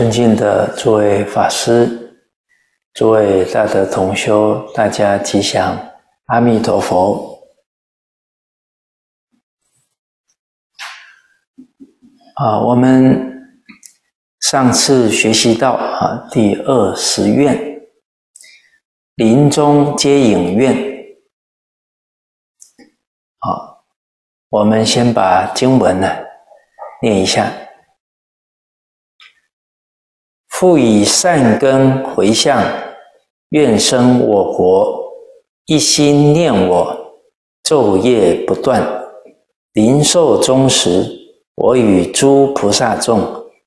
尊敬的诸位法师、诸位大德同修，大家吉祥，阿弥陀佛。啊，我们上次学习到啊，第二十愿，临终接引愿。好，我们先把经文呢念一下。复以善根回向，愿生我国，一心念我，昼夜不断。临寿终时。我与诸菩萨众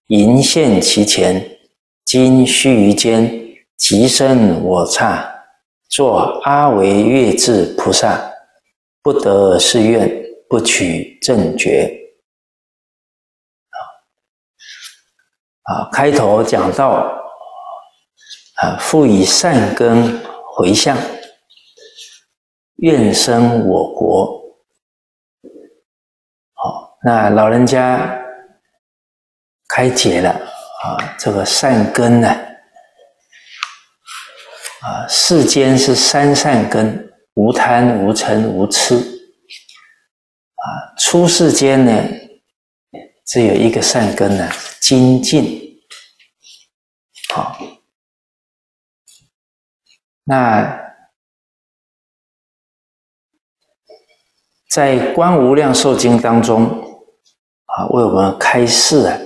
迎现其前，今须臾间，即生我刹，作阿惟越智菩萨，不得是愿，不取正觉。啊，开头讲到，啊，复以善根回向，愿生我国。好那老人家开解了啊，这个善根呢，啊，世间是三善根：无贪、无嗔、无痴。啊，出世间呢，只有一个善根呢，精进。好，那在《观无量寿经》当中。啊，为我们开示啊，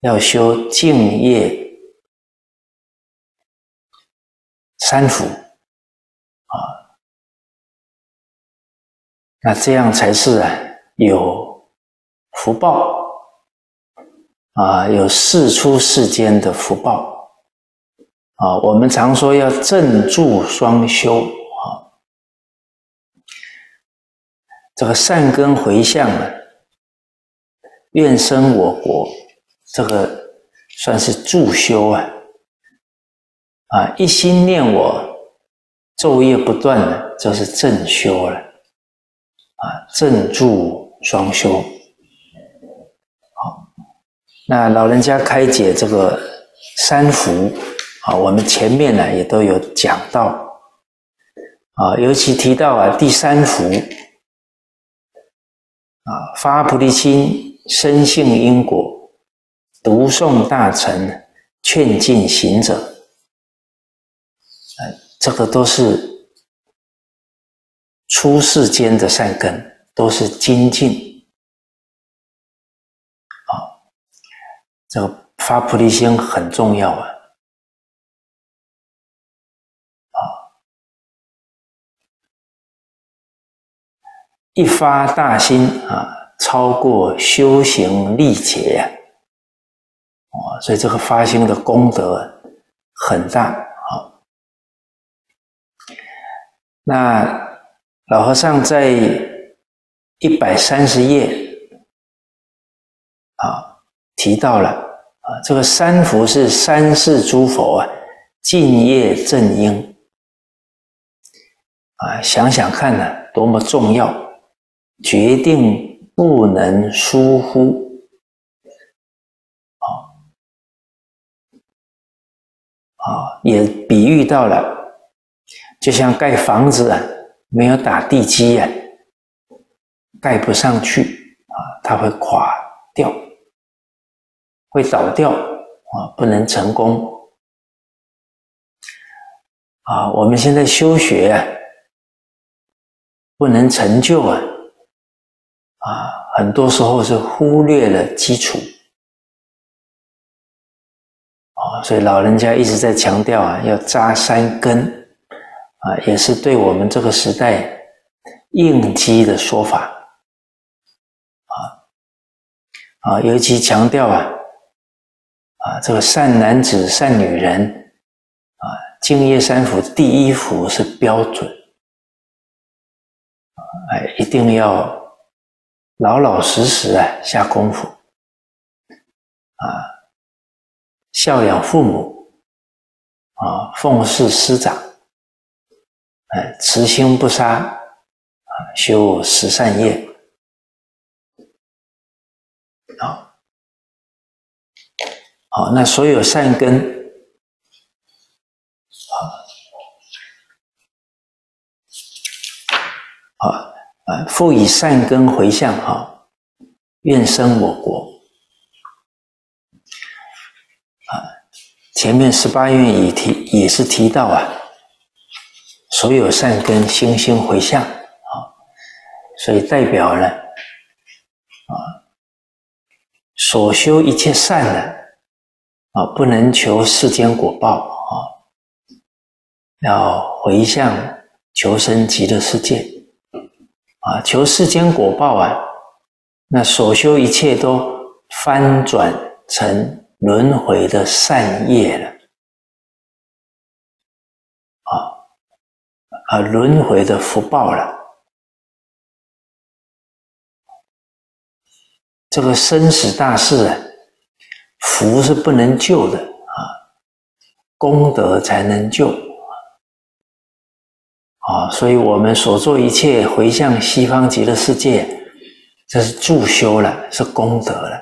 要修净业三福啊，那这样才是啊有福报啊，有世出世间的福报啊。我们常说要正助双修啊，这个善根回向啊。愿生我国，这个算是助修啊！啊，一心念我，昼夜不断的，这是正修了啊！正助双修。那老人家开解这个三福啊，我们前面呢也都有讲到啊，尤其提到啊第三福啊，发菩提心。深信因果，读诵大乘，劝进行者，呃，这个都是出世间的善根，都是精进。啊，这个发菩提心很重要啊！啊，一发大心啊！超过修行力劫呀，哦，所以这个发心的功德很大啊。那老和尚在一百三十页提到了啊，这个三福是三世诸佛啊敬业正因啊，想想看呢，多么重要，决定。不能疏忽，啊啊，也比喻到了，就像盖房子啊，没有打地基啊，盖不上去啊，它会垮掉，会倒掉啊，不能成功啊。我们现在修学啊，不能成就啊。啊，很多时候是忽略了基础，啊，所以老人家一直在强调啊，要扎三根，啊，也是对我们这个时代应激的说法，啊，啊，尤其强调啊，啊，这个善男子、善女人，啊，敬业三福第一福是标准，哎，一定要。老老实实啊，下功夫啊，孝养父母啊，奉事师长，哎，慈心不杀啊，修十善业好，那所有善根，啊，啊啊，复以善根回向啊，愿生我国。啊，前面十八愿已提，也是提到啊，所有善根心心回向啊，所以代表了啊，所修一切善的。啊，不能求世间果报啊，要回向求生极乐世界啊，求世间果报啊，那所修一切都翻转成轮回的善业了啊啊，轮回的福报了，这个生死大事啊。福是不能救的啊，功德才能救啊！所以我们所做一切回向西方极乐世界，这是助修了，是功德了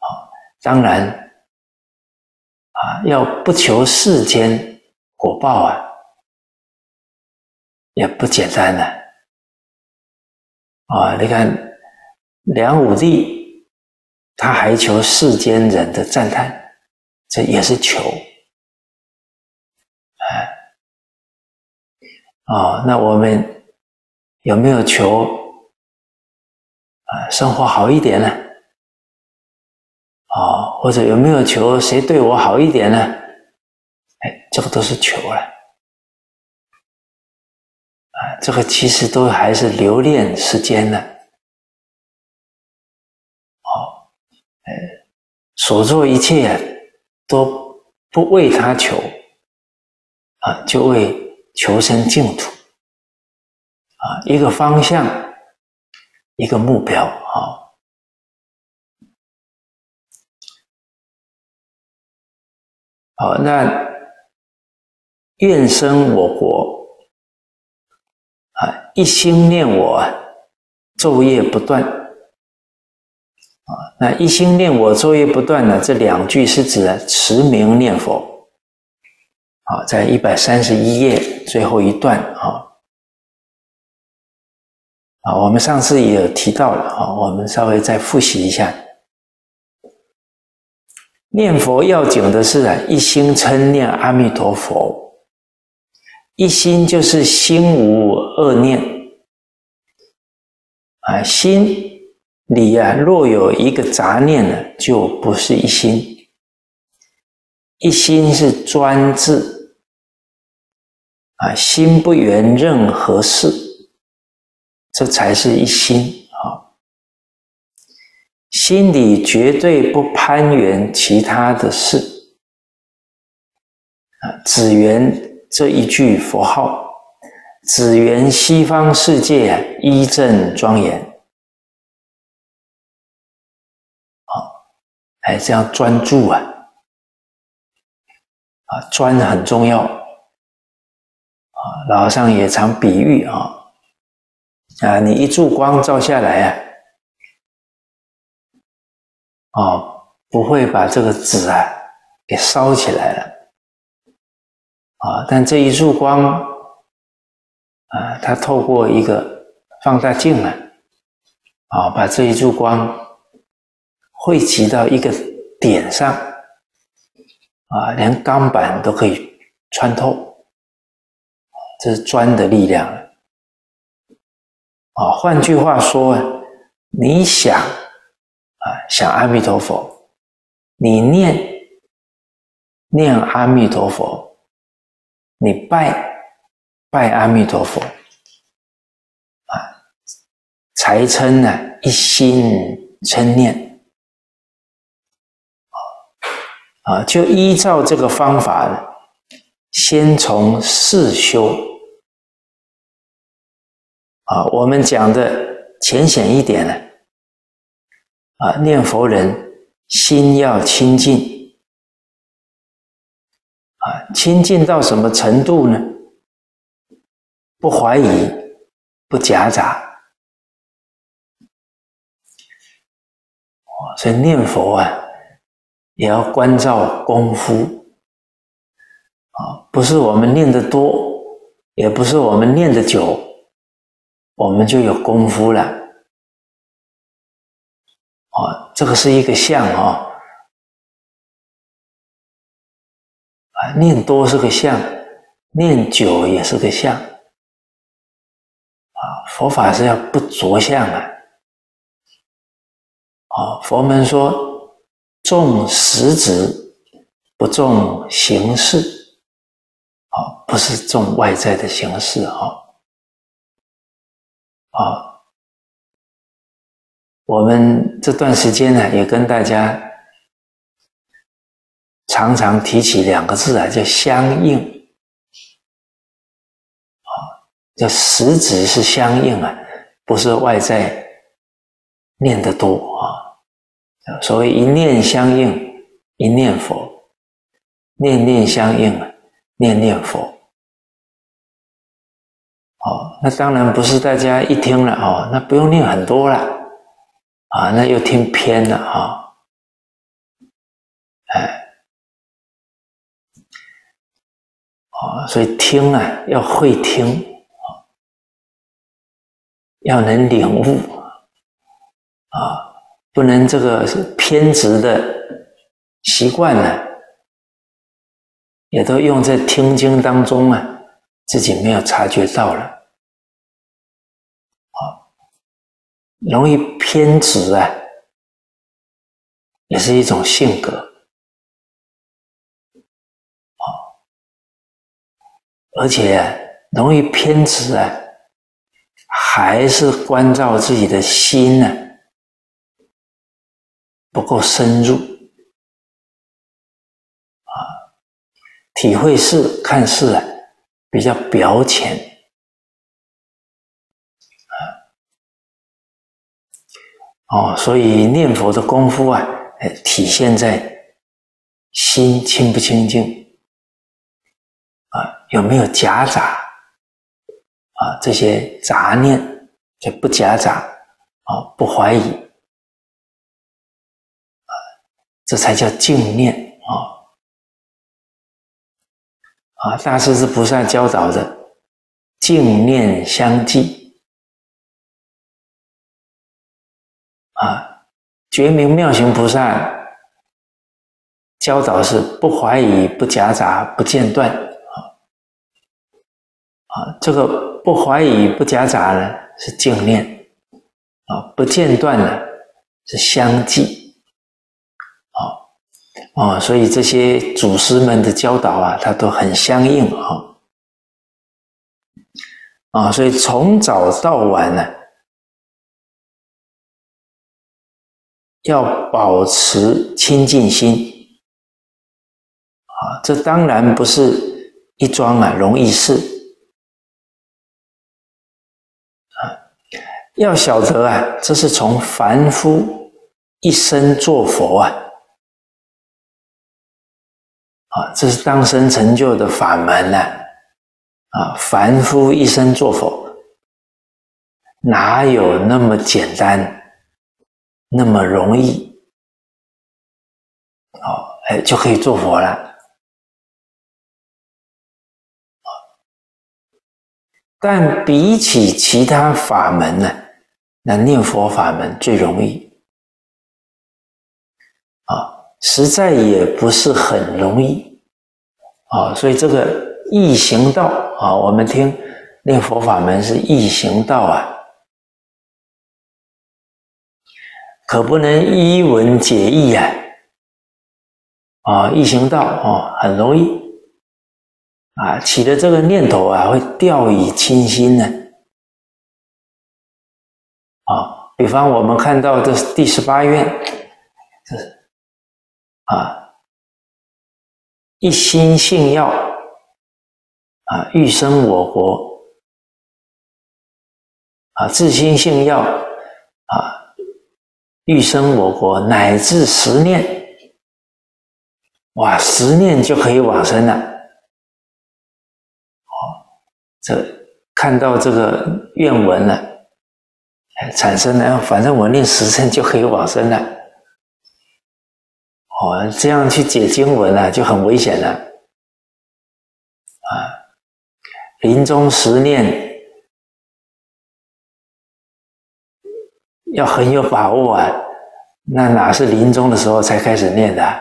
啊！当然啊，要不求世间果报啊，也不简单的啊！你看梁武帝。他还求世间人的赞叹，这也是求。哎，哦，那我们有没有求啊生活好一点呢？哦，或者有没有求谁对我好一点呢？哎，这个都是求了。啊，这个其实都还是留恋世间的。所做一切都不为他求啊，就为求生净土啊，一个方向，一个目标啊。好，那愿生我国啊，一心念我，昼夜不断。啊那一心念我，昼夜不断呢？这两句是指持名念佛。好，在一百三十一页最后一段啊。啊，我们上次也有提到了啊，我们稍微再复习一下。念佛要紧的是啊，一心称念阿弥陀佛。一心就是心无恶念啊，心。你呀，若有一个杂念呢，就不是一心。一心是专志啊，心不缘任何事，这才是一心啊。心里绝对不攀缘其他的事啊，只缘这一句佛号，只缘西方世界一正庄严。哎，这样专注啊，啊，专很重要啊。老和尚也常比喻啊，啊，你一柱光照下来啊，哦，不会把这个纸啊给烧起来了啊，但这一束光啊，它透过一个放大镜啊，啊，把这一束光。汇集到一个点上，啊，连钢板都可以穿透，这是砖的力量啊，换句话说，你想啊，想阿弥陀佛，你念念阿弥陀佛，你拜拜阿弥陀佛，啊，才称呢一心称念。啊，就依照这个方法，先从事修。啊，我们讲的浅显一点呢，啊，念佛人心要清净，啊，清净到什么程度呢？不怀疑，不夹杂。所以念佛啊。也要关照功夫啊，不是我们念的多，也不是我们念的久，我们就有功夫了啊。这个是一个相啊，啊，念多是个相，念久也是个相啊。佛法是要不着相啊，啊，佛门说。重实质，不重形式，啊，不是重外在的形式，哈，啊，我们这段时间呢，也跟大家常常提起两个字啊，叫相应，啊，叫实质是相应啊，不是外在念得多啊。所谓一念相应，一念佛；念念相应，念念佛。哦，那当然不是大家一听了哦，那不用念很多了啊，那又听偏了啊。哎，哦，所以听啊，要会听啊，要能领悟啊。不能这个偏执的习惯呢，也都用在听经当中啊，自己没有察觉到了，啊，容易偏执啊，也是一种性格，啊，而且容易偏执啊，还是关照自己的心呢。不够深入啊，体会事看事啊，比较表浅啊，哦，所以念佛的功夫啊，体现在心清不清净啊，有没有夹杂啊？这些杂念就不夹杂啊，不怀疑。这才叫净念啊！啊，大势至菩萨教导的净念相继啊，觉明妙行菩萨教导是不怀疑、不夹杂、不间断啊啊，这个不怀疑、不夹杂呢是净念啊，不间断呢是相继。啊，所以这些祖师们的教导啊，它都很相应啊。啊，所以从早到晚呢，要保持清净心。啊，这当然不是一桩啊容易事。啊，要晓得啊，这是从凡夫一生做佛啊。啊，这是当生成就的法门呢！啊，凡夫一生做佛，哪有那么简单，那么容易？哦，哎，就可以做佛了。但比起其他法门呢，那念佛法门最容易。实在也不是很容易啊，所以这个易行道啊，我们听念佛法门是易行道啊，可不能一文解义啊。啊，易行道啊，很容易啊，起的这个念头啊，会掉以轻心呢。啊，比方我们看到这第十八愿，啊，一心信要啊，欲生我国啊，自心信要啊，欲生我国，乃至十念，哇，十念就可以往生了。哦，这看到这个愿文了，产生了，反正我念十声就可以往生了。哦，这样去解经文呢，就很危险了。啊，临终十念要很有把握啊，那哪是临终的时候才开始念的？啊，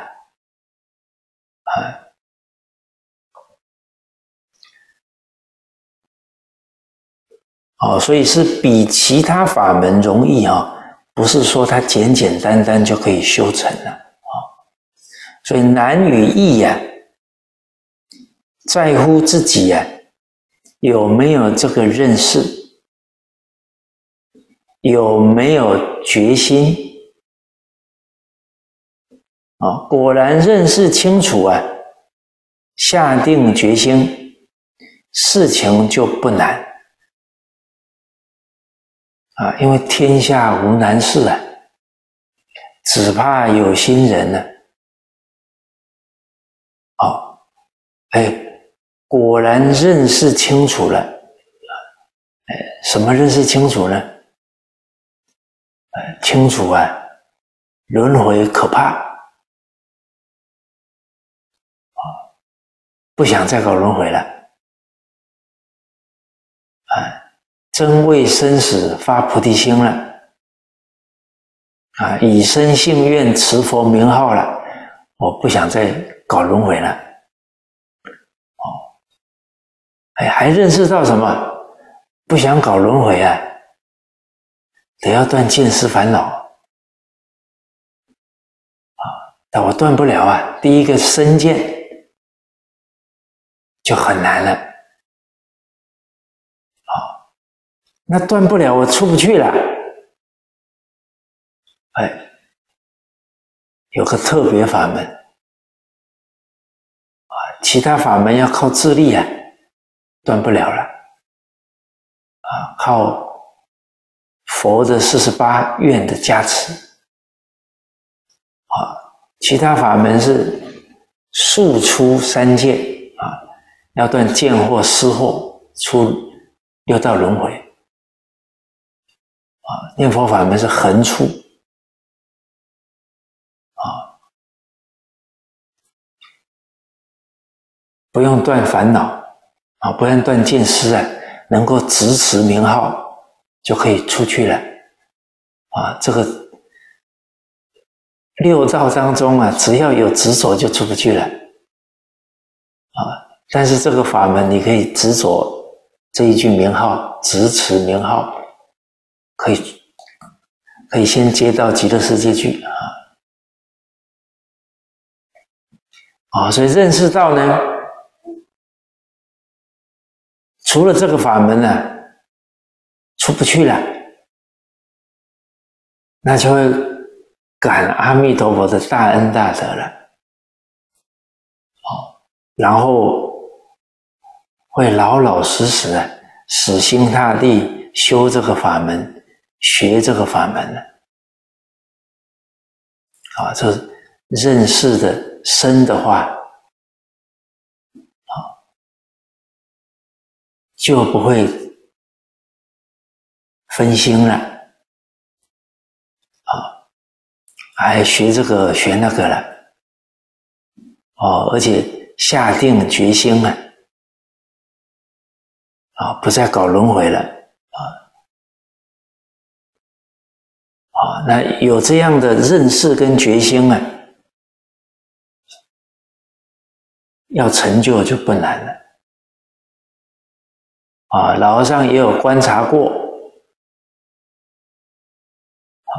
哦，所以是比其他法门容易啊。不是说它简简单单就可以修成了，所以难与易呀，在乎自己呀有没有这个认识，有没有决心啊？果然认识清楚啊，下定决心，事情就不难。啊，因为天下无难事啊，只怕有心人呢哎，果然认识清楚了，哎，什么认识清楚呢？哎，清楚啊，轮回可怕，啊，不想再搞轮回了，啊。真为生死发菩提心了啊！以身信愿持佛名号了，我不想再搞轮回了。哦，哎，还认识到什么？不想搞轮回啊，得要断见思烦恼啊！但我断不了啊。第一个身见就很难了。那断不了，我出不去了。哎，有个特别法门啊，其他法门要靠自力啊，断不了了。啊，靠佛的四十八愿的加持啊，其他法门是速出三界啊，要断见惑、思惑，出六道轮回。啊，念佛法门是横出啊，不用断烦恼啊，不用断见思啊，能够直持名号就可以出去了啊。这个六道当中啊，只要有执着就出不去了啊。但是这个法门，你可以执着这一句名号，直持名号。可以，可以先接到极乐世界去啊！啊，所以认识到呢，除了这个法门呢，出不去了，那就会感阿弥陀佛的大恩大德了。好，然后会老老实实的死心塌地修这个法门。学这个法门呢，啊，这认识的深的话，啊，就不会分心了，啊，还学这个学那个了，哦，而且下定决心了，啊，不再搞轮回了。啊，那有这样的认识跟决心啊，要成就就不难了。啊，老和尚也有观察过，啊，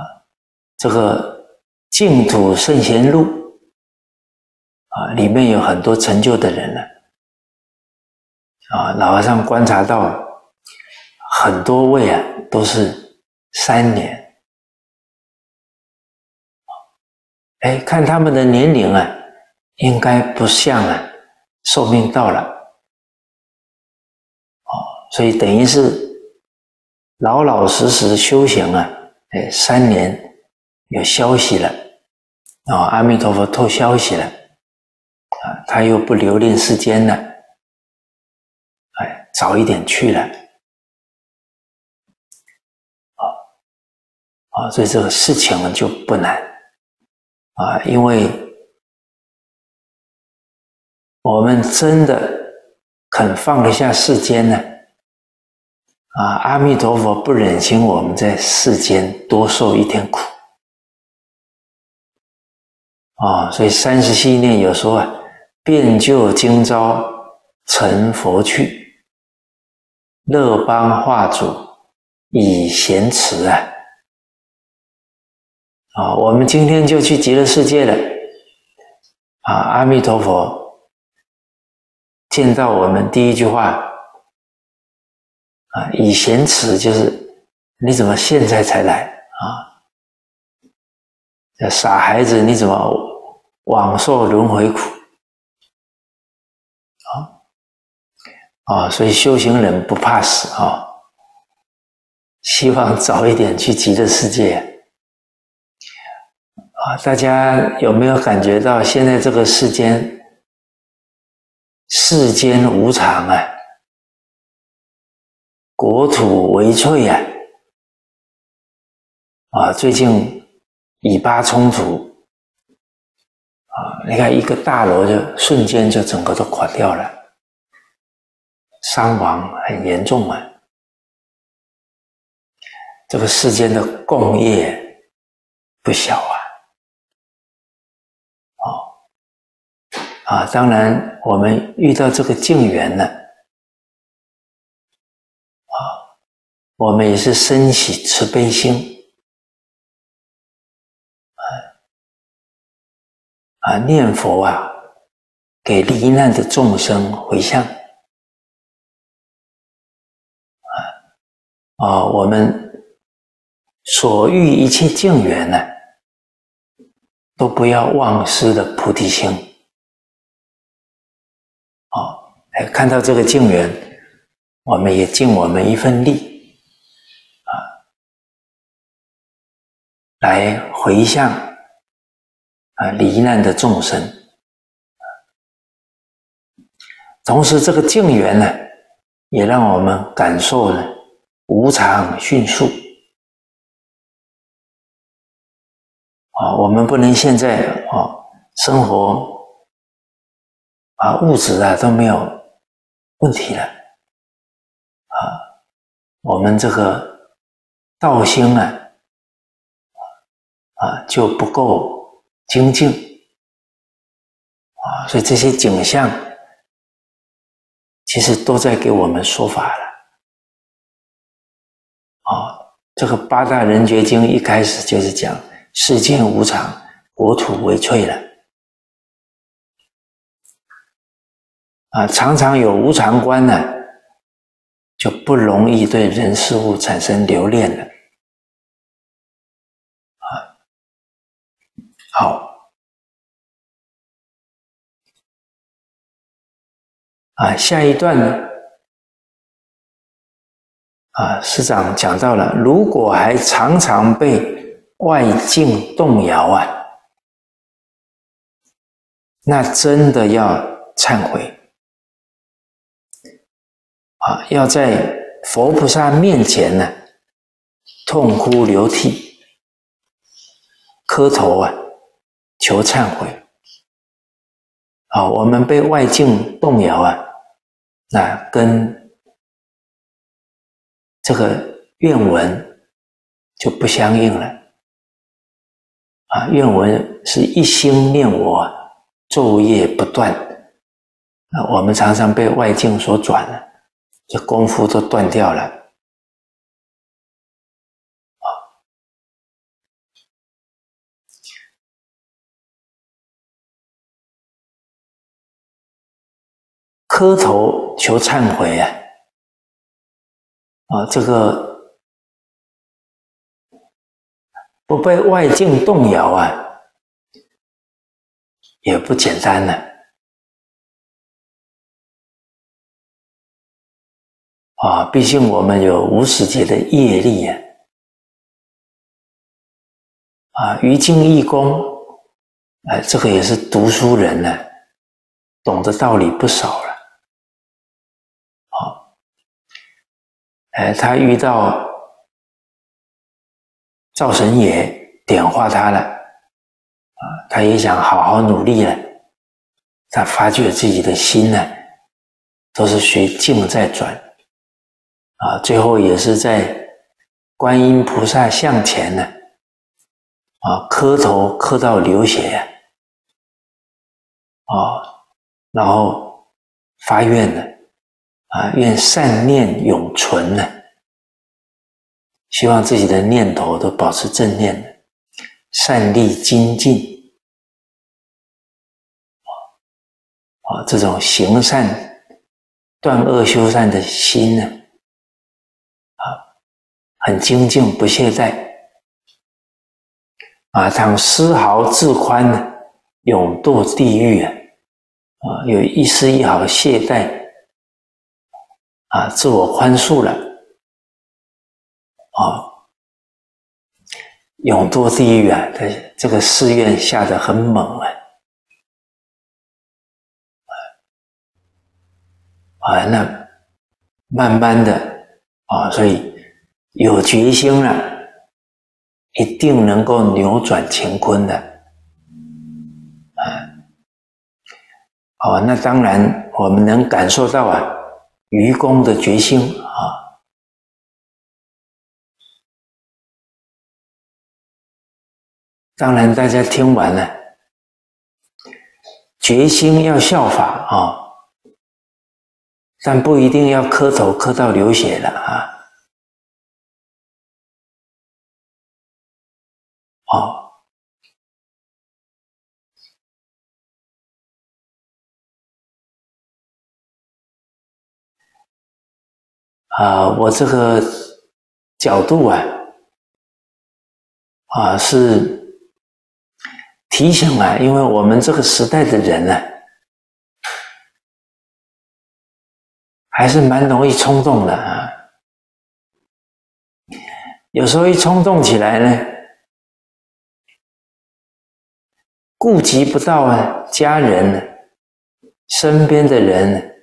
这个净土圣贤录啊，里面有很多成就的人呢。啊，老和尚观察到很多位啊，都是三年。哎，看他们的年龄啊，应该不像啊，寿命到了，所以等于是老老实实修行啊，哎，三年有消息了，啊，阿弥陀佛透消息了，啊，他又不留恋世间了，哎，早一点去了，啊，啊，所以这个事情呢就不难。啊，因为我们真的肯放得下世间呢？啊阿弥陀佛不忍心我们在世间多受一点苦啊，所以三十七念有说啊，变就今朝成佛去，乐邦化主以贤慈啊。啊，我们今天就去极乐世界了。啊，阿弥陀佛，见到我们第一句话，啊，以贤慈就是你怎么现在才来啊？这傻孩子，你怎么枉受轮回苦？啊啊，所以修行人不怕死啊，希望早一点去极乐世界。啊，大家有没有感觉到现在这个世间，世间无常啊，国土为脆呀，啊，最近以巴冲突，啊，你看一个大楼就瞬间就整个都垮掉了，伤亡很严重啊，这个世间的共业不小啊。啊，当然，我们遇到这个境缘呢，我们也是升起慈悲心，啊，啊，念佛啊，给罹难的众生回向，啊，啊，我们所遇一切境缘呢，都不要忘失的菩提心。看到这个境缘，我们也尽我们一份力，来回向啊罹难的众生。同时，这个境缘呢，也让我们感受了无常迅速。啊，我们不能现在啊生活啊物质啊都没有。问题了，啊，我们这个道心啊，啊就不够精进，啊，所以这些景象其实都在给我们说法了，啊，这个八大人觉经一开始就是讲世间无常，国土为脆了。啊，常常有无常观呢，就不容易对人事物产生留恋了。好，啊，下一段。呢，啊，师长讲到了，如果还常常被外境动摇啊，那真的要忏悔。啊，要在佛菩萨面前呢，痛哭流涕，磕头啊，求忏悔。啊，我们被外境动摇啊，那跟这个愿文就不相应了。啊，愿文是一心念我，昼夜不断。啊，我们常常被外境所转了。这功夫都断掉了磕头求忏悔啊！啊，这个不被外境动摇啊，也不简单呢。啊，毕竟我们有无始劫的业力呀！啊，于今义公，哎，这个也是读书人呢，懂得道理不少了。好，哎，他遇到赵神也点化他了，啊，他也想好好努力了，他发觉自己的心呢，都是随境在转，啊，最后也是在观音菩萨像前呢，啊，磕头磕到流血，啊，然后发愿呢，啊，愿善念永存呢，希望自己的念头都保持正念，善力精进。啊，这种行善、断恶修善的心呢，啊，很精进不懈怠，啊，倘丝毫自宽呢，永堕地狱啊，啊，有一丝一毫懈怠，啊，自我宽恕了，啊，永堕地狱啊，他这个誓愿下得很猛啊。啊，那慢慢的啊，所以有决心了，一定能够扭转乾坤的。啊，哦，那当然我们能感受到啊，愚公的决心啊。当然，大家听完了，决心要效法啊。但不一定要磕头磕到流血了啊！哦，啊，我这个角度啊，啊是提醒啊，因为我们这个时代的人呢。还是蛮容易冲动的啊！有时候一冲动起来呢，顾及不到啊家人、身边的人，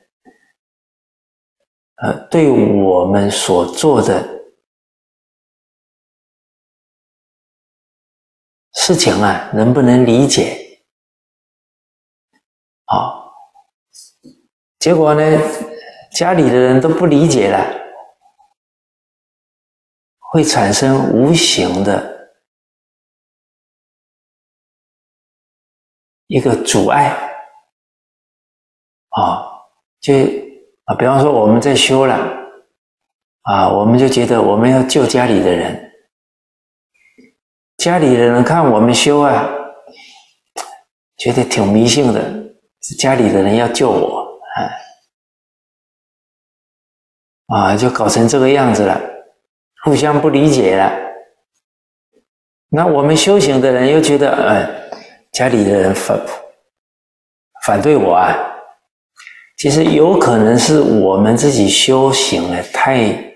呃，对我们所做的事情啊，能不能理解？好，结果呢？家里的人都不理解了，会产生无形的一个阻碍啊！就啊，比方说我们在修了啊，我们就觉得我们要救家里的人，家里的人看我们修啊，觉得挺迷信的，是家里的人要救我啊。啊，就搞成这个样子了，互相不理解了。那我们修行的人又觉得，哎，家里的人反反对我啊。其实有可能是我们自己修行的太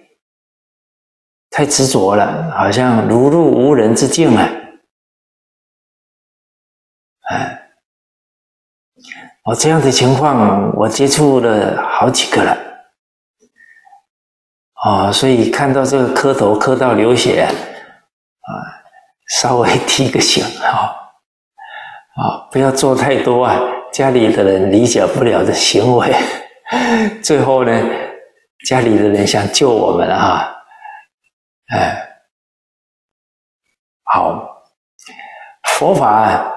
太执着了，好像如入无人之境啊。哎，我，这样的情况我接触了好几个了。啊，所以看到这个磕头磕到流血，啊，稍微提个醒啊，啊，不要做太多啊，家里的人理解不了的行为，最后呢，家里的人想救我们啊，哎，好，佛法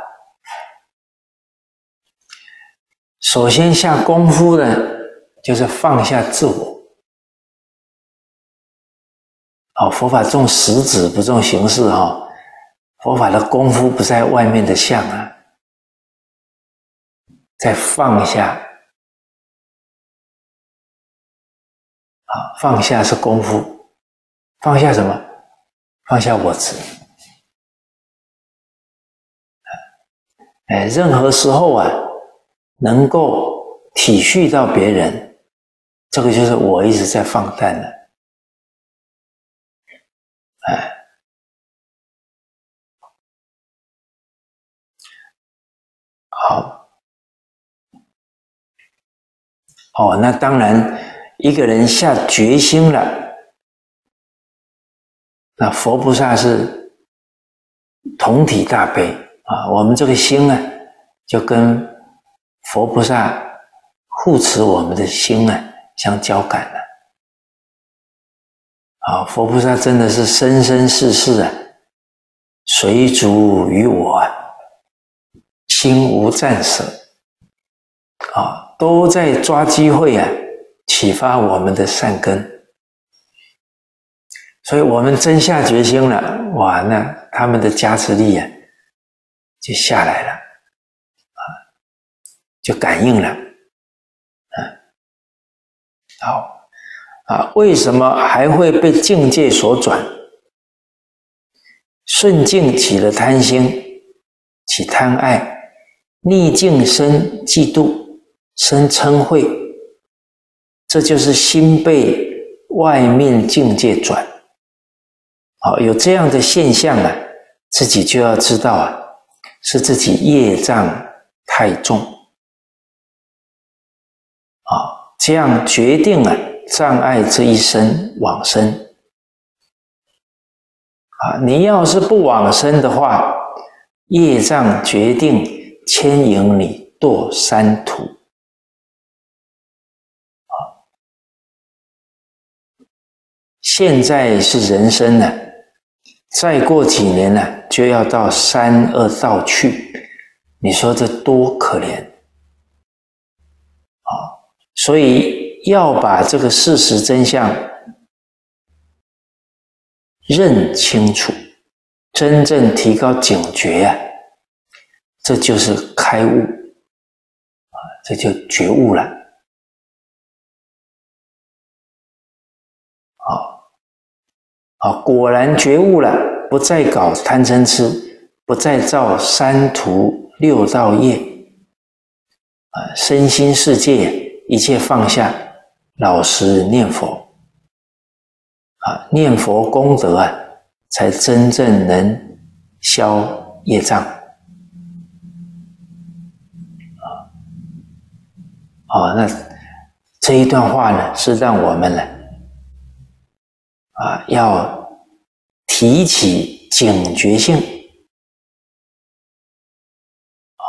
首先下功夫的，就是放下自我。哦，佛法重实质不重形式哈，佛法的功夫不在外面的相啊，再放下，啊，放下是功夫，放下什么？放下我执。哎，任何时候啊，能够体恤到别人，这个就是我一直在放淡的。哎，好，哦，那当然，一个人下决心了，那佛菩萨是同体大悲啊。我们这个心呢，就跟佛菩萨护持我们的心啊，相交感了。啊，佛菩萨真的是生生世世啊，随逐于我啊，心无暂舍啊，都在抓机会啊，启发我们的善根。所以我们真下决心了，哇，那他们的加持力啊，就下来了，啊，就感应了，啊，好，啊，为什么还会被境界所转？顺境起了贪心，起贪爱，逆境生嫉妒，生嗔恚，这就是心被外面境界转。好，有这样的现象啊，自己就要知道啊，是自己业障太重，啊，这样决定了障碍这一生往生。啊，你要是不往生的话，业障决定牵引你堕三途。现在是人生呢。再过几年呢，就要到三恶道去，你说这多可怜啊！所以要把这个事实真相认清楚，真正提高警觉呀，这就是开悟啊，这就觉悟了啊，果然觉悟了，不再搞贪嗔痴，不再造三途六道业，啊，身心世界一切放下，老实念佛，啊，念佛功德啊，才真正能消业障，啊，好，那这一段话呢，是让我们呢。啊，要提起警觉性。啊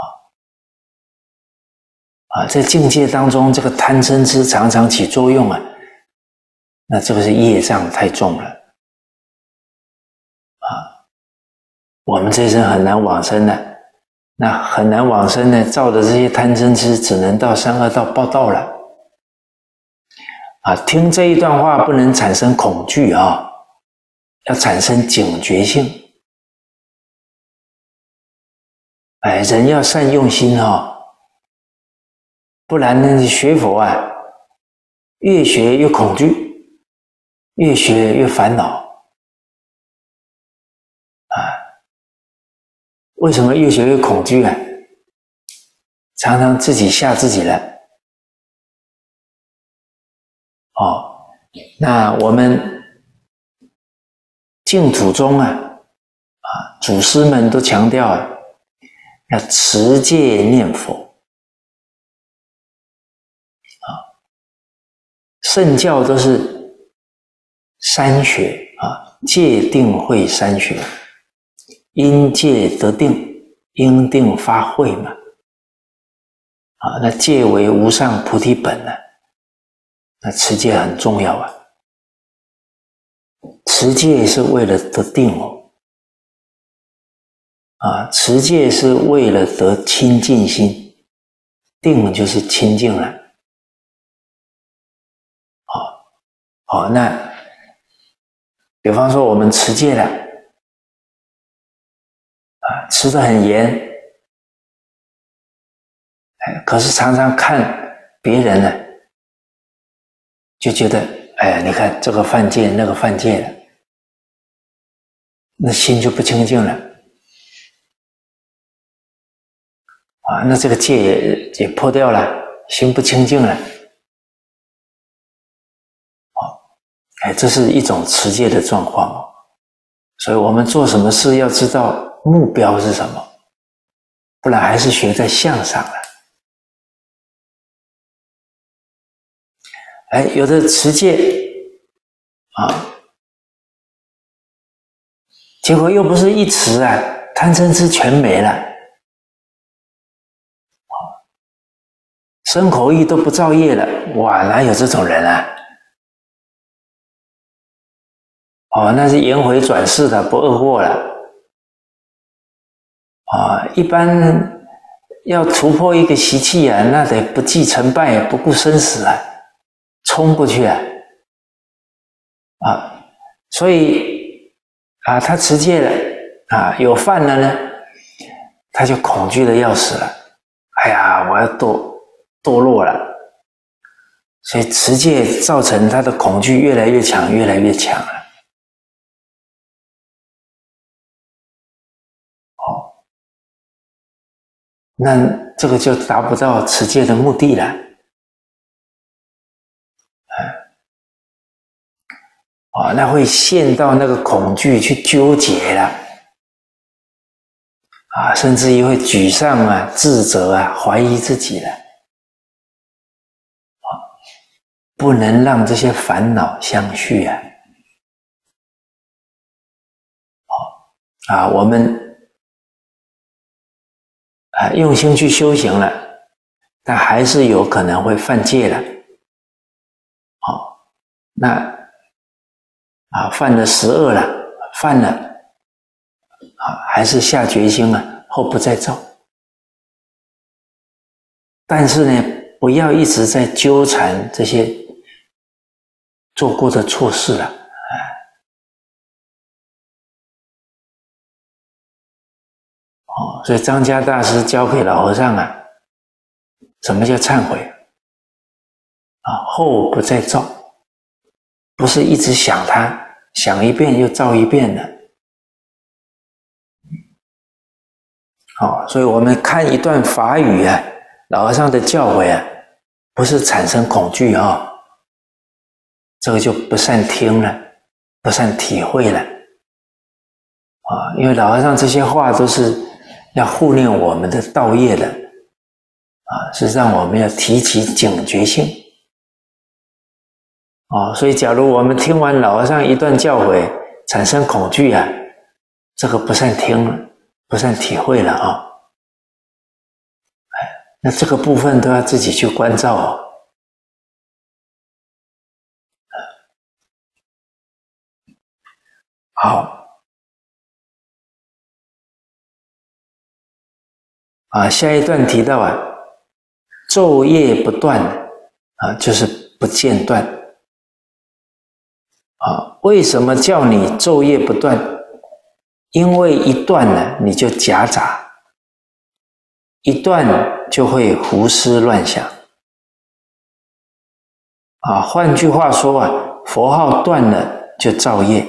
啊，在境界当中，这个贪嗔痴常常起作用啊，那这个是业障太重了。啊，我们这一生很难往生的，那很难往生呢，造的这些贪嗔痴，只能到三恶道报道了。啊，听这一段话不能产生恐惧啊，要产生警觉性。哎，人要善用心哈，不然呢，你学佛啊，越学越恐惧，越学越烦恼。啊，为什么越学越恐惧啊？常常自己吓自己了。哦，那我们净土中啊，啊，祖师们都强调啊，要持戒念佛。啊，圣教都是三学啊，戒定慧三学，因戒得定，因定发慧嘛，啊，那戒为无上菩提本呢。那持戒很重要啊！持戒是为了得定哦，啊，持戒是为了得清净心，定就是清净了。好，好，那比方说我们持戒了，啊，吃的很严，可是常常看别人呢。就觉得，哎呀，你看这个犯戒，那个犯戒，那心就不清净了，啊，那这个戒也也破掉了，心不清净了，哦，哎，这是一种持戒的状况，所以我们做什么事要知道目标是什么，不然还是学在相上了。哎，有的持戒啊，结果又不是一持啊，贪嗔痴全没了，身口意都不造业了，哇，哪有这种人啊？哦，那是颜回转世的，不二过了。啊，一般要突破一个习气啊，那得不计成败，不顾生死啊，冲过去啊！啊，所以啊，他持戒了啊，有犯了呢，他就恐惧的要死了。哎呀，我要堕。堕落了，所以持戒造成他的恐惧越来越强，越来越强了。哦，那这个就达不到持戒的目的了。啊，那会陷到那个恐惧去纠结了，啊，甚至于会沮丧啊、自责啊、怀疑自己了。啊不能让这些烦恼相续啊！好啊，我们啊用心去修行了，但还是有可能会犯戒了。好，那啊犯了十恶了，犯了啊，还是下决心啊，后不再造。但是呢，不要一直在纠缠这些。做过的错事了，哦，所以张家大师教给老和尚啊，什么叫忏悔？啊，后不再造，不是一直想他，想一遍又造一遍的。哦，所以我们看一段法语啊，老和尚的教诲啊，不是产生恐惧啊。这个就不善听了，不善体会了，啊！因为老和尚这些话都是要护念我们的道业的，啊，是让我们要提起警觉性，啊！所以，假如我们听完老和尚一段教诲，产生恐惧啊，这个不善听了，不善体会了啊！哎，那这个部分都要自己去关照哦。好，啊，下一段提到啊，昼夜不断啊，就是不间断。为什么叫你昼夜不断？因为一断呢，你就夹杂；一断就会胡思乱想。啊，换句话说啊，佛号断了就造业。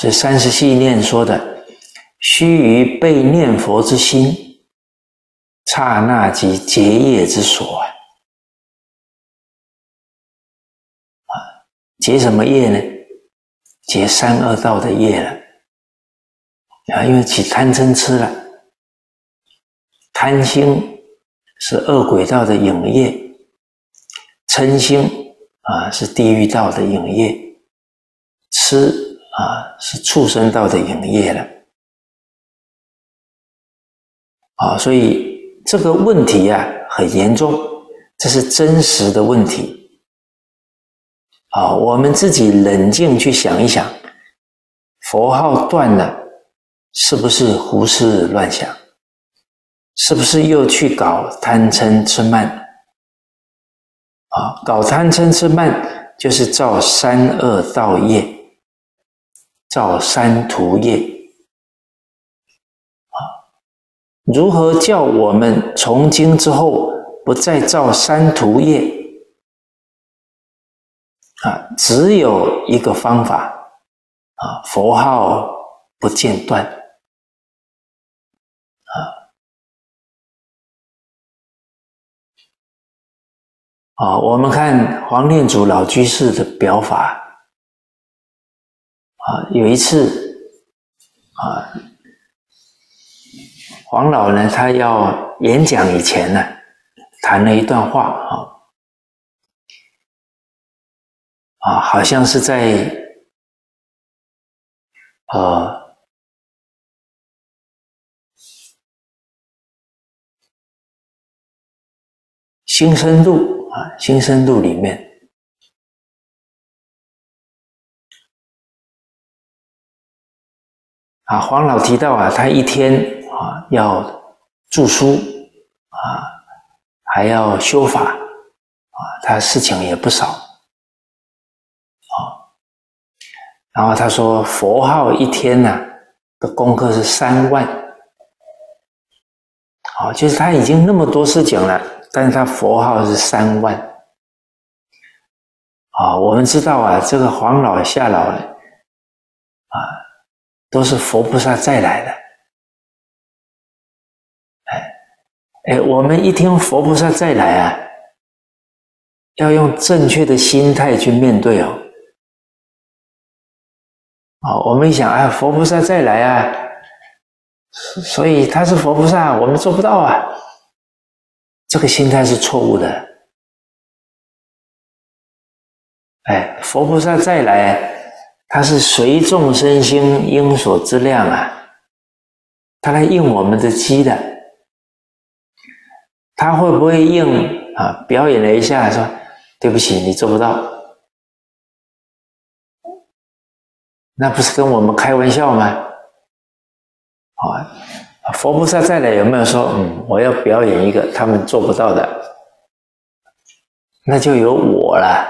这三十系念说的，须臾被念佛之心，刹那即结业之所！啊，结什么业呢？结三恶道的业了啊！因为起贪嗔痴了，贪心是恶鬼道的影业，嗔心啊是地狱道的影业，痴。啊，是畜生道的影业了，啊，所以这个问题啊很严重，这是真实的问题，啊，我们自己冷静去想一想，佛号断了，是不是胡思乱想？是不是又去搞贪嗔痴慢？啊，搞贪嗔痴慢就是造三恶道业。造三途业啊！如何叫我们从今之后不再造三途业啊？只有一个方法啊！佛号不间断啊！啊，我们看黄念祖老居士的表法。啊，有一次，啊，黄老呢，他要演讲以前呢，谈了一段话啊，啊，好像是在，呃，新生路啊，新生路里面。啊，黄老提到啊，他一天啊要著书啊，还要修法啊，他事情也不少然后他说，佛号一天呢的功课是三万，好，就是他已经那么多事情了。但是他佛号是三万，啊，我们知道啊，这个黄老夏老啊，都是佛菩萨再来的，哎，哎，我们一听佛菩萨再来啊，要用正确的心态去面对哦，啊，我们一想啊，佛菩萨再来啊，所以他是佛菩萨，我们做不到啊。这个心态是错误的。哎，佛菩萨再来，他是随众生心应所之量啊，他来应我们的机的。他会不会应啊？表演了一下，说对不起，你做不到，那不是跟我们开玩笑吗？啊。佛菩萨再来有没有说，嗯，我要表演一个他们做不到的，那就有我了。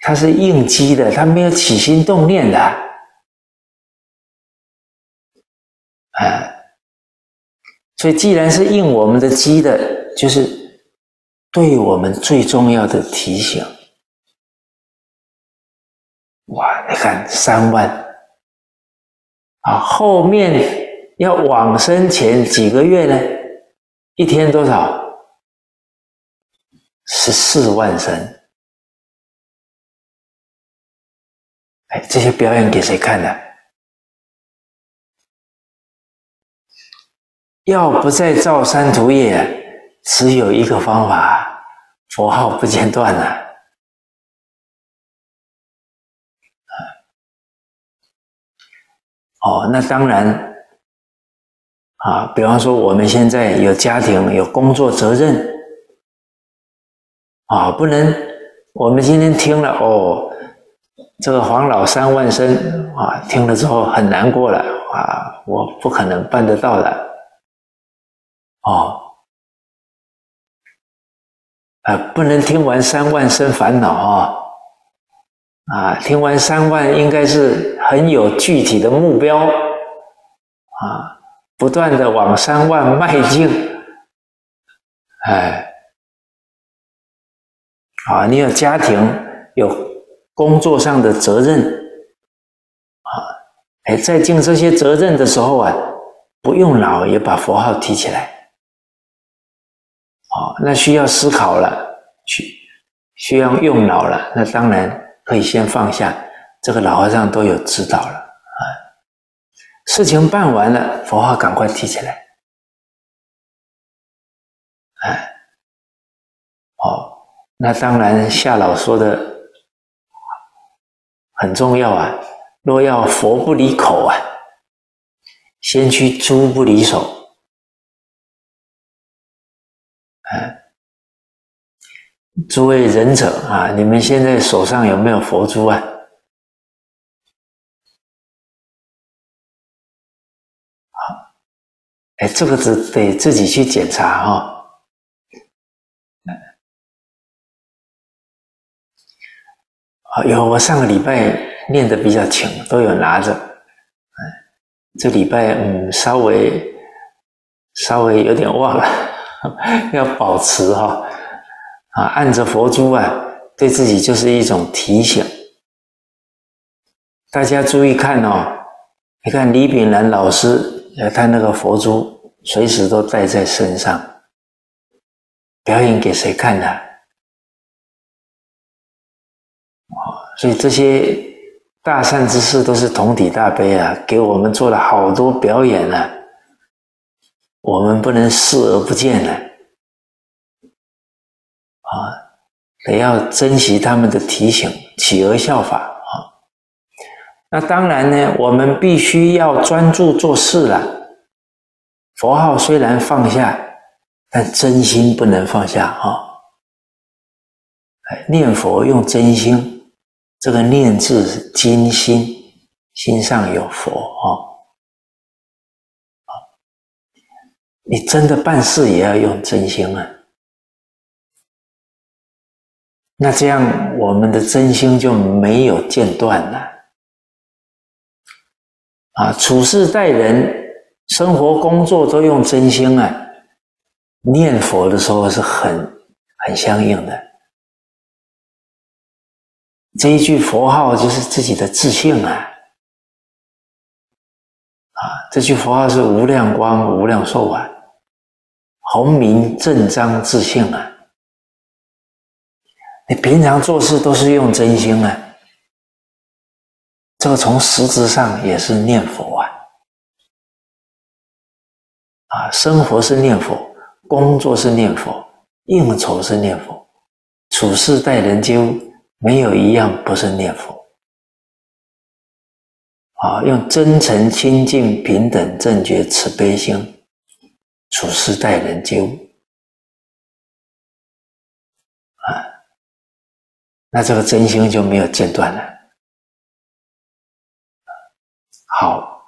他是应机的，他没有起心动念的，啊，所以既然是应我们的机的，就是对我们最重要的提醒。哇，你看三万啊，后面。要往生前几个月呢？一天多少？十四万声。哎，这些表演给谁看的？要不再造三途业，只有一个方法：佛号不间断了。哦，那当然。啊，比方说我们现在有家庭、有工作责任，啊，不能，我们今天听了哦，这个黄老三万声啊，听了之后很难过了啊，我不可能办得到的，哦，啊，不能听完三万生烦恼啊，啊，听完三万应该是很有具体的目标，啊。不断的往三万迈进，哎，啊，你有家庭，有工作上的责任，啊，哎，在尽这些责任的时候啊，不用脑也把佛号提起来，啊，那需要思考了，需需要用脑了，那当然可以先放下，这个老和尚都有指导了啊。事情办完了，佛号赶快提起来。哎，哦，那当然夏老说的很重要啊。若要佛不离口啊，先去珠不离手。哎，诸位仁者啊，你们现在手上有没有佛珠啊？哎，这个只得自己去检查哈。啊，有我上个礼拜念的比较勤，都有拿着。嗯，这礼拜嗯稍微稍微有点忘了，要保持哈。啊，按着佛珠啊，对自己就是一种提醒。大家注意看哦，你看李炳南老师。他那个佛珠随时都带在身上，表演给谁看的？啊，所以这些大善之事都是同体大悲啊，给我们做了好多表演呢，我们不能视而不见呢，啊，得要珍惜他们的提醒，企鹅效法。那当然呢，我们必须要专注做事了。佛号虽然放下，但真心不能放下哈。念佛用真心，这个念字是金心，心上有佛哈。你真的办事也要用真心啊。那这样我们的真心就没有间断了。啊，处事待人。生活工作都用真心啊，念佛的时候是很很相应的。这一句佛号就是自己的自信啊，啊，这句佛号是无量光、无量寿啊，宏明正章自信啊。你平常做事都是用真心啊，这个从实质上也是念佛啊。啊，生活是念佛，工作是念佛，应酬是念佛，处事待人接物，没有一样不是念佛。啊，用真诚、清净、平等、正觉、慈悲心处事待人接物，啊，那这个真心就没有间断了。好。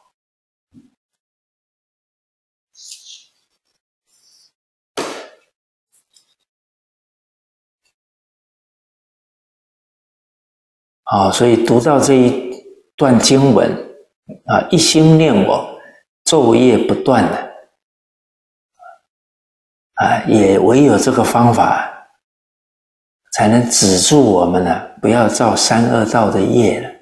啊，所以读到这一段经文，啊，一心念我，昼夜不断的，啊，也唯有这个方法，才能止住我们呢，不要造三恶道的业了。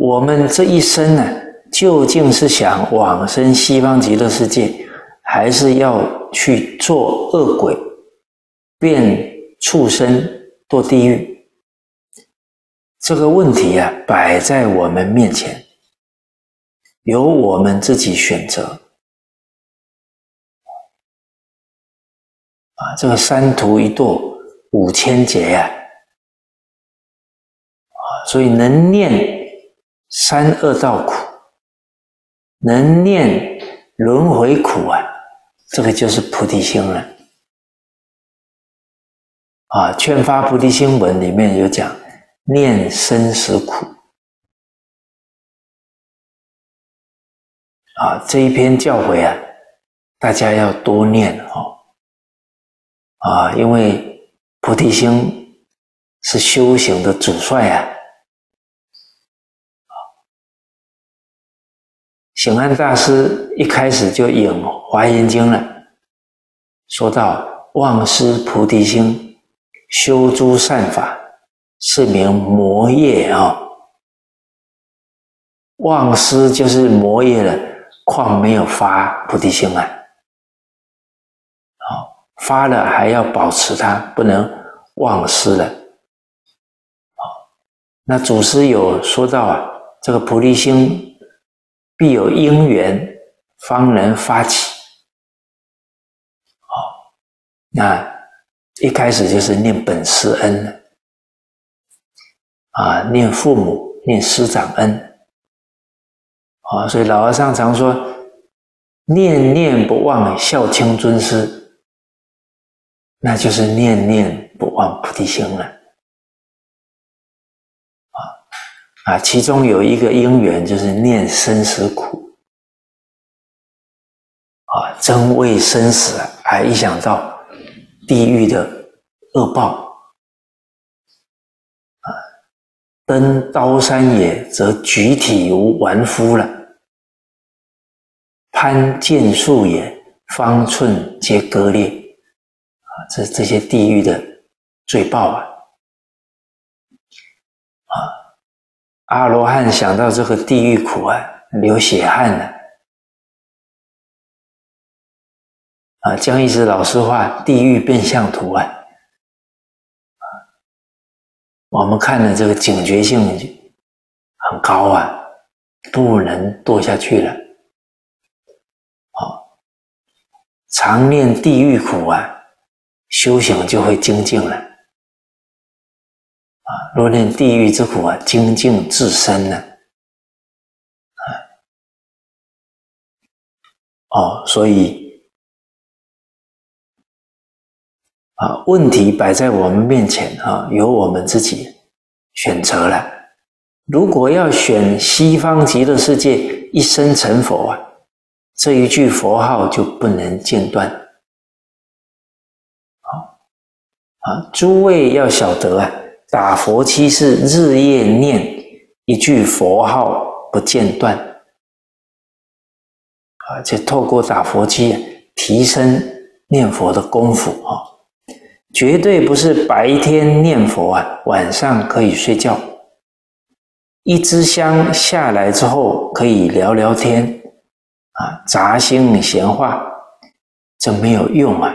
我们这一生呢。究竟是想往生西方极乐世界，还是要去做恶鬼、变畜生、堕地狱？这个问题呀，摆在我们面前，由我们自己选择。啊，这个三途一堕五千劫呀，啊，所以能念三恶道苦。能念轮回苦啊，这个就是菩提心了。啊，《劝发菩提心文》里面有讲念生死苦。啊，这一篇教诲啊，大家要多念哦。啊，因为菩提心是修行的主帅啊。醒安大师一开始就引《华严经》了，说到忘失菩提心，修诸善法，是名魔业啊。忘失就是魔业了，况没有发菩提心啊？好，发了还要保持它，不能忘失了。好，那祖师有说到啊，这个菩提心。必有因缘，方能发起。好，那一开始就是念本师恩啊，念父母，念师长恩。啊，所以老和尚常说：“念念不忘孝亲尊师，那就是念念不忘菩提心了。”啊，其中有一个因缘就是念生死苦，啊，真为生死而一想到地狱的恶报，啊，登刀山也，则举体无完肤了；攀剑树也，方寸皆割裂，啊，这这些地狱的罪报，啊。阿罗汉想到这个地狱苦啊，流血汗了。啊，江一直老师画地狱变相图啊，我们看的这个警觉性很高啊，不能堕下去了。好，常念地狱苦啊，修行就会精进了。若念地狱之苦啊，精进自身呢，啊，哦，所以啊，问题摆在我们面前啊，由我们自己选择了。如果要选西方极乐世界一生成佛啊，这一句佛号就不能间断。好，啊，诸位要晓得啊。打佛七是日夜念一句佛号不间断，啊，就透过打佛七提升念佛的功夫啊，绝对不是白天念佛啊，晚上可以睡觉，一支香下来之后可以聊聊天啊，杂心闲话，这没有用啊。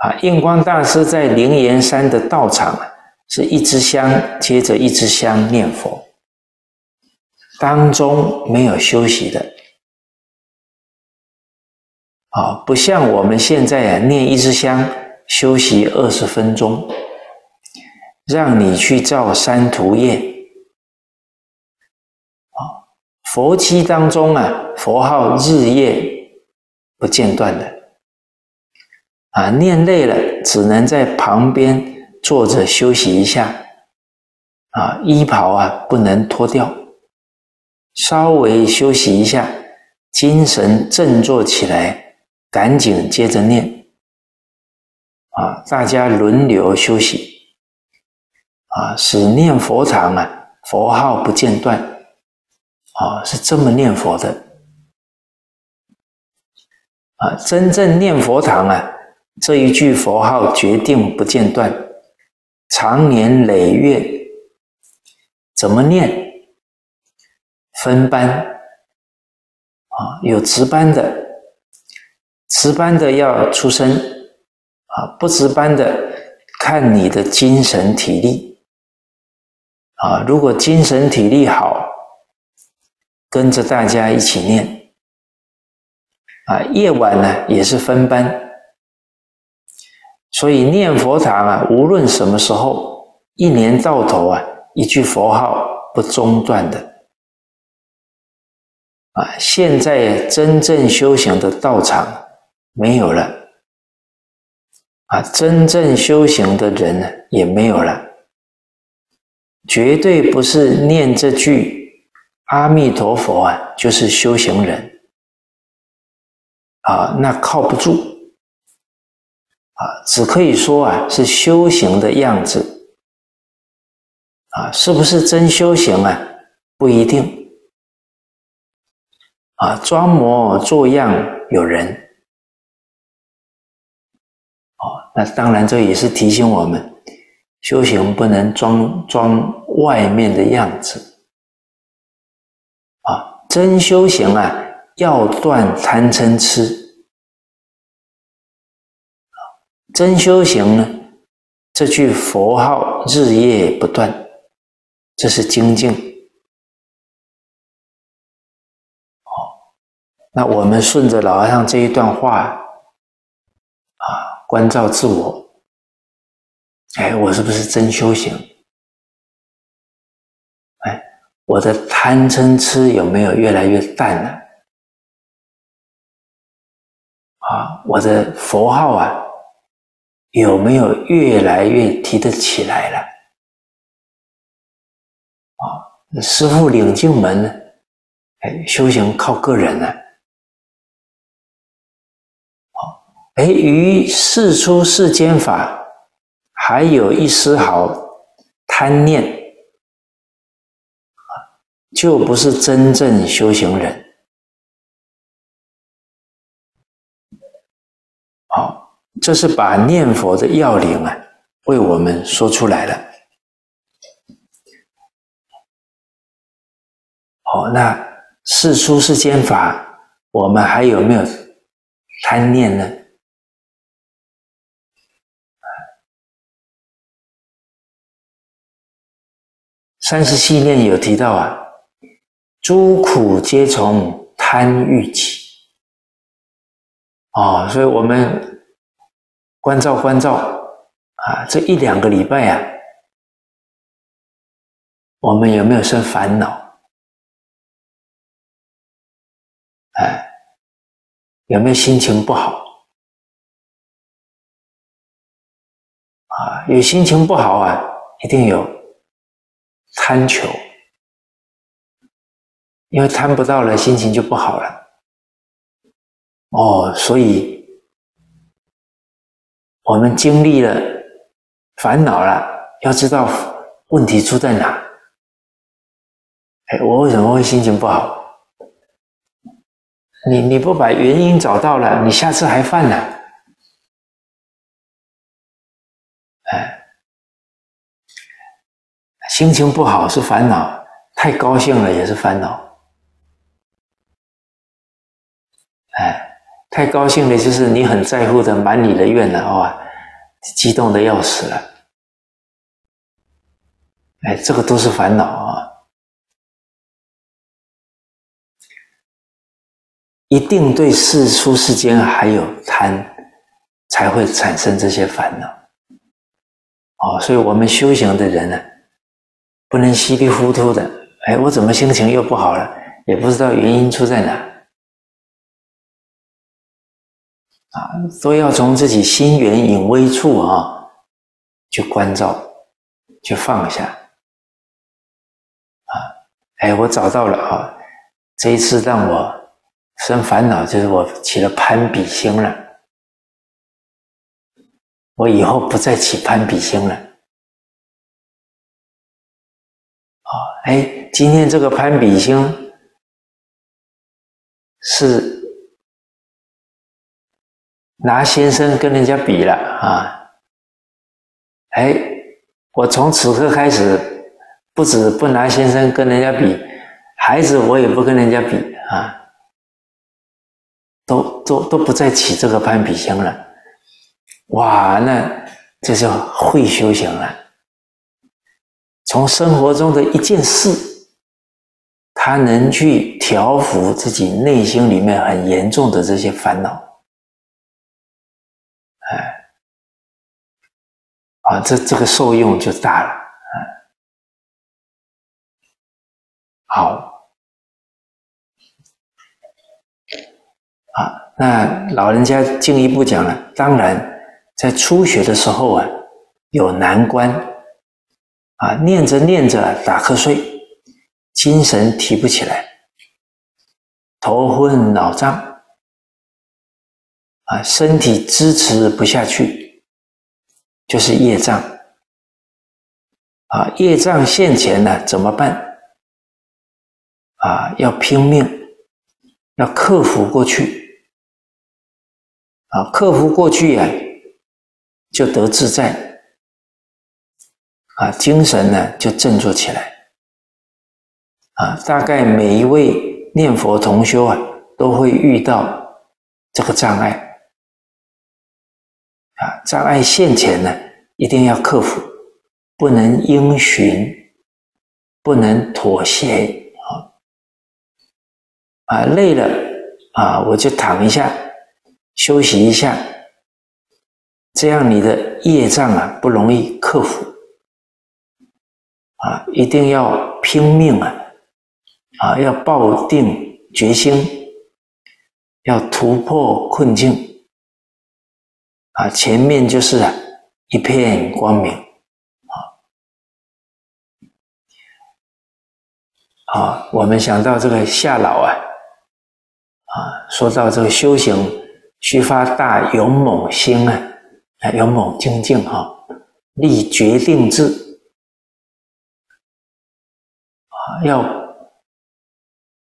啊，印光大师在灵岩山的道场啊，是一支香接着一支香念佛，当中没有休息的。啊，不像我们现在啊，念一支香休息二十分钟，让你去造三途业。啊，佛期当中啊，佛号日夜不间断的。啊，念累了，只能在旁边坐着休息一下。啊，衣袍啊不能脱掉，稍微休息一下，精神振作起来，赶紧接着念。啊，大家轮流休息。啊，使念佛堂啊，佛号不间断。啊，是这么念佛的。啊，真正念佛堂啊。这一句佛号决定不间断，长年累月，怎么念？分班啊，有值班的，值班的要出声啊，不值班的看你的精神体力啊。如果精神体力好，跟着大家一起念啊。夜晚呢也是分班。所以念佛堂啊，无论什么时候，一年到头啊，一句佛号不中断的啊。现在真正修行的道场没有了啊，真正修行的人呢也没有了，绝对不是念这句阿弥陀佛啊，就是修行人啊，那靠不住。啊，只可以说啊，是修行的样子，啊，是不是真修行啊？不一定，啊，装模作样有人，哦，那当然这也是提醒我们，修行不能装装外面的样子，啊，真修行啊，要断贪嗔痴。真修行呢，这句佛号日夜不断，这是精进。哦，那我们顺着老和尚这一段话啊，关照自我。哎，我是不是真修行？哎，我的贪嗔痴有没有越来越淡了？啊，我的佛号啊？有没有越来越提得起来了？啊，师傅领进门呢？哎，修行靠个人呢。好，哎，于世出世间法，还有一丝毫贪念，就不是真正修行人。好。这是把念佛的要领啊，为我们说出来了。好，那世出世间法，我们还有没有贪念呢？三十七念有提到啊，诸苦皆从贪欲起。哦，所以我们。关照关照啊！这一两个礼拜啊，我们有没有生烦恼？哎，有没有心情不好？啊，有心情不好啊，一定有贪求，因为贪不到了，心情就不好了。哦，所以我们经历了烦恼了，要知道问题出在哪。哎，我为什么会心情不好？你你不把原因找到了，你下次还犯呢？哎，心情不好是烦恼，太高兴了也是烦恼。哎。太高兴了，就是你很在乎的满你的愿了哇，激动的要死了。哎，这个都是烦恼啊，一定对世出世间还有贪，才会产生这些烦恼。哦，所以我们修行的人呢，不能稀里糊涂的，哎，我怎么心情又不好了，也不知道原因出在哪。啊，都要从自己心源隐微处啊，去关照，去放下。啊，哎，我找到了啊，这一次让我生烦恼，就是我起了攀比心了。我以后不再起攀比心了。啊，哎，今天这个攀比心是。拿先生跟人家比了啊！哎，我从此刻开始，不止不拿先生跟人家比，孩子我也不跟人家比啊，都都都不再起这个攀比心了。哇，那这叫会修行了。从生活中的一件事，他能去调伏自己内心里面很严重的这些烦恼。啊，这这个受用就大了，啊，好，啊，那老人家进一步讲了，当然在初学的时候啊，有难关，啊，念着念着打瞌睡，精神提不起来，头昏脑胀。啊，身体支持不下去，就是业障。啊，业障现前呢，怎么办？啊，要拼命，要克服过去。啊，克服过去呀，就得自在。啊，精神呢就振作起来。啊，大概每一位念佛同修啊，都会遇到这个障碍。啊，障碍现前呢，一定要克服，不能因循，不能妥协啊！啊，累了啊，我就躺一下，休息一下，这样你的业障啊不容易克服啊！一定要拼命啊！啊，要抱定决心，要突破困境。啊，前面就是一片光明，啊，啊，我们想到这个夏老啊，啊，说到这个修行需发大勇猛心啊，啊，勇猛精进哈，立决定志，啊，要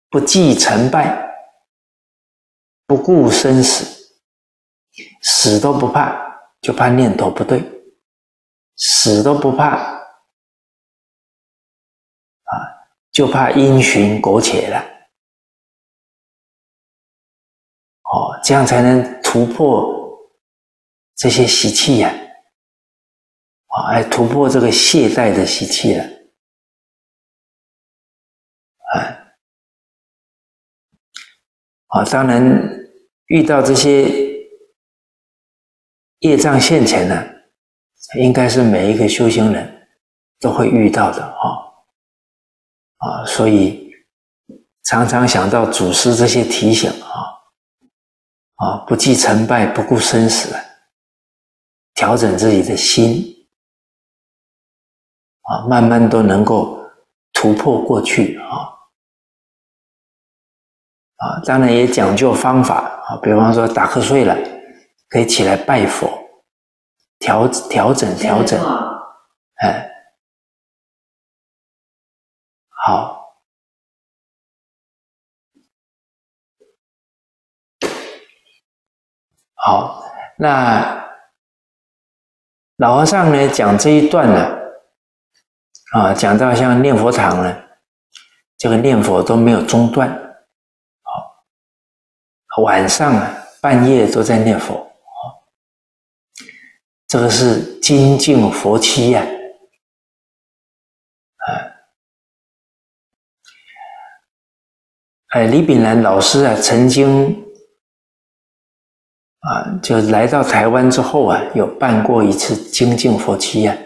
不计成败，不顾生死。死都不怕，就怕念头不对；死都不怕，啊，就怕因循苟且了。哦，这样才能突破这些习气呀！啊，来突破这个懈怠的习气了。啊，啊，当然遇到这些。业障现前呢，应该是每一个修行人都会遇到的哈。啊，所以常常想到祖师这些提醒啊，啊，不计成败，不顾生死，调整自己的心，啊，慢慢都能够突破过去啊，啊，当然也讲究方法啊，比方说打瞌睡了，可以起来拜佛，调调整调整，哎。好，好，那老和尚呢讲这一段呢，啊，讲到像念佛堂呢，这个念佛都没有中断，好，晚上啊半夜都在念佛，好，这个是精进佛期呀。哎，李炳南老师啊，曾经啊，就来到台湾之后啊，有办过一次精进佛期啊。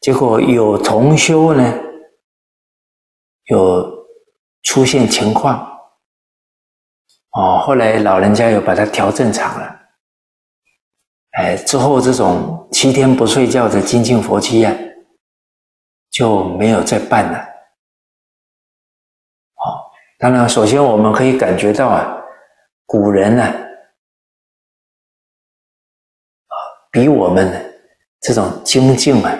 结果有同修呢，有出现情况，哦，后来老人家又把它调正常了。哎，之后这种七天不睡觉的精进佛期啊，就没有再办了。哦当然，首先我们可以感觉到啊，古人呢，啊，比我们这种精进啊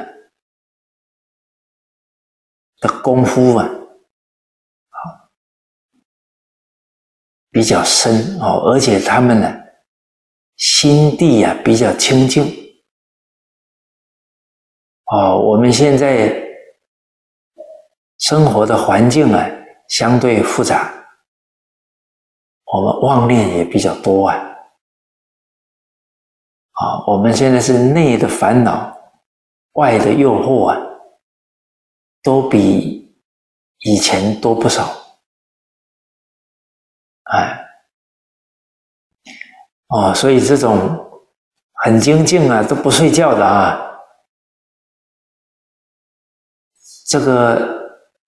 的功夫，啊，比较深哦，而且他们呢，心地呀比较清净。哦，我们现在生活的环境啊。相对复杂，我们妄念也比较多啊。啊，我们现在是内的烦恼，外的诱惑啊，都比以前多不少。哎，哦，所以这种很精进啊，都不睡觉的啊，这个。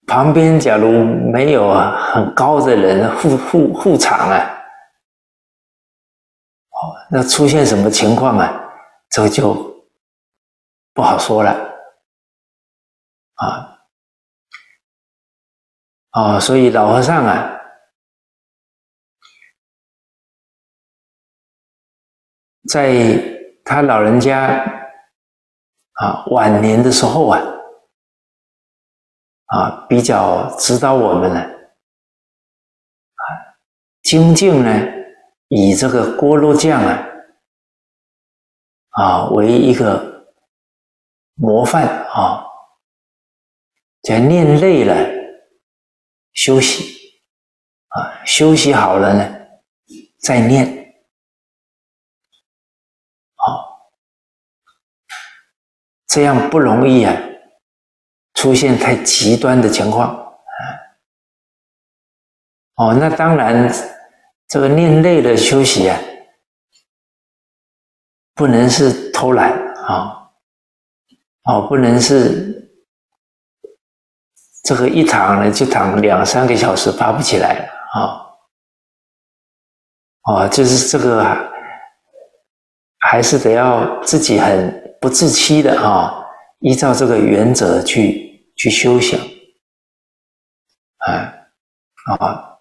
旁边假如没有啊很高的人护护护场啊，哦，那出现什么情况啊？这个就不好说了，啊，啊，所以老和尚啊，在他老人家啊晚年的时候啊。啊，比较指导我们呢，啊，精进呢，以这个锅炉匠啊，啊为一个模范啊，在念累了休息，啊，休息好了呢再念，这样不容易啊。出现太极端的情况啊！哦，那当然，这个念累了休息啊，不能是偷懒啊，哦，不能是这个一躺呢就躺两三个小时爬不起来啊！哦，就是这个还是得要自己很不自欺的啊，依照这个原则去。去修行，哎，啊，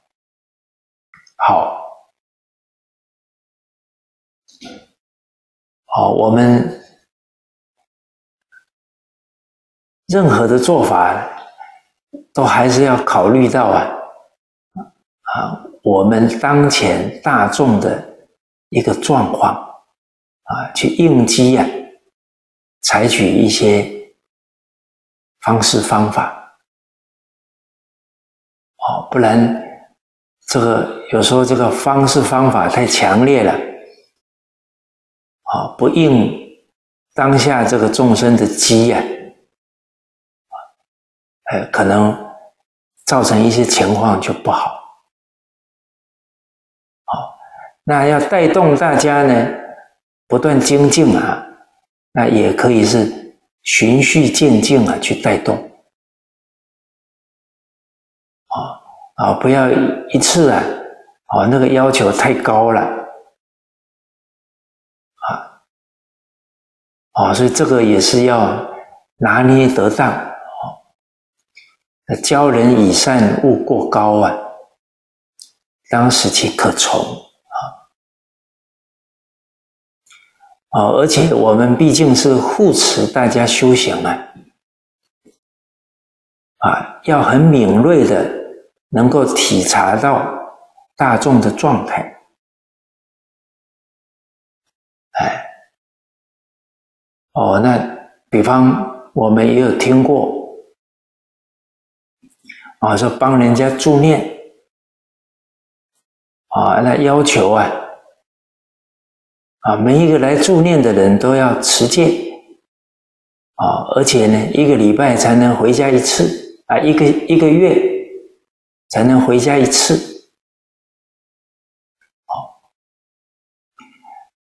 好，好，我们任何的做法都还是要考虑到啊，啊，我们当前大众的一个状况啊，去应激啊，采取一些。方式方法，哦，不然这个有时候这个方式方法太强烈了，啊，不应当下这个众生的机呀，呃，可能造成一些情况就不好。好，那要带动大家呢，不断精进啊，那也可以是循序渐进啊去带动，啊啊，不要一次啊，啊那个要求太高了，啊啊，所以这个也是要拿捏得当，啊，教人以善勿过高啊，当使其可从。啊，而且我们毕竟是护持大家修行啊，啊，要很敏锐的能够体察到大众的状态，哎，哦，那比方我们也有听过，啊，说帮人家助念，啊，那要求啊。啊，每一个来助念的人都要持戒啊，而且呢，一个礼拜才能回家一次啊，一个一个月才能回家一次，好，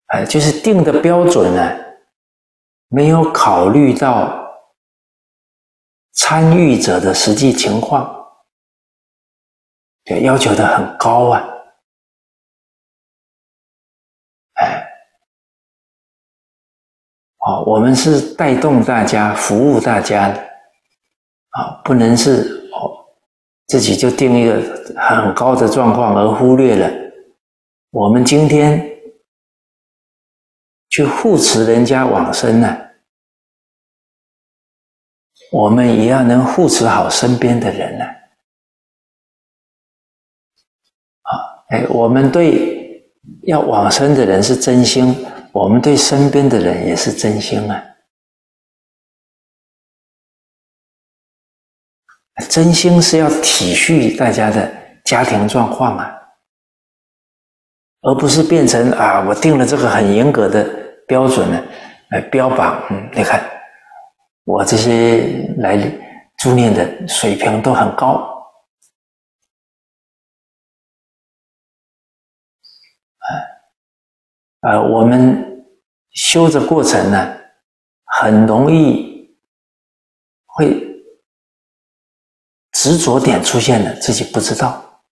哎，就是定的标准呢，没有考虑到参与者的实际情况，对，要求的很高啊。啊，我们是带动大家、服务大家的啊，不能是哦自己就定一个很高的状况，而忽略了我们今天去护持人家往生呢，我们也要能护持好身边的人呢。啊，哎，我们对要往生的人是真心。我们对身边的人也是真心啊，真心是要体恤大家的家庭状况啊，而不是变成啊，我定了这个很严格的标准呢，来标榜，嗯，你看我这些来助念的水平都很高，啊，我们。修的过程呢，很容易会执着点出现了，自己不知道。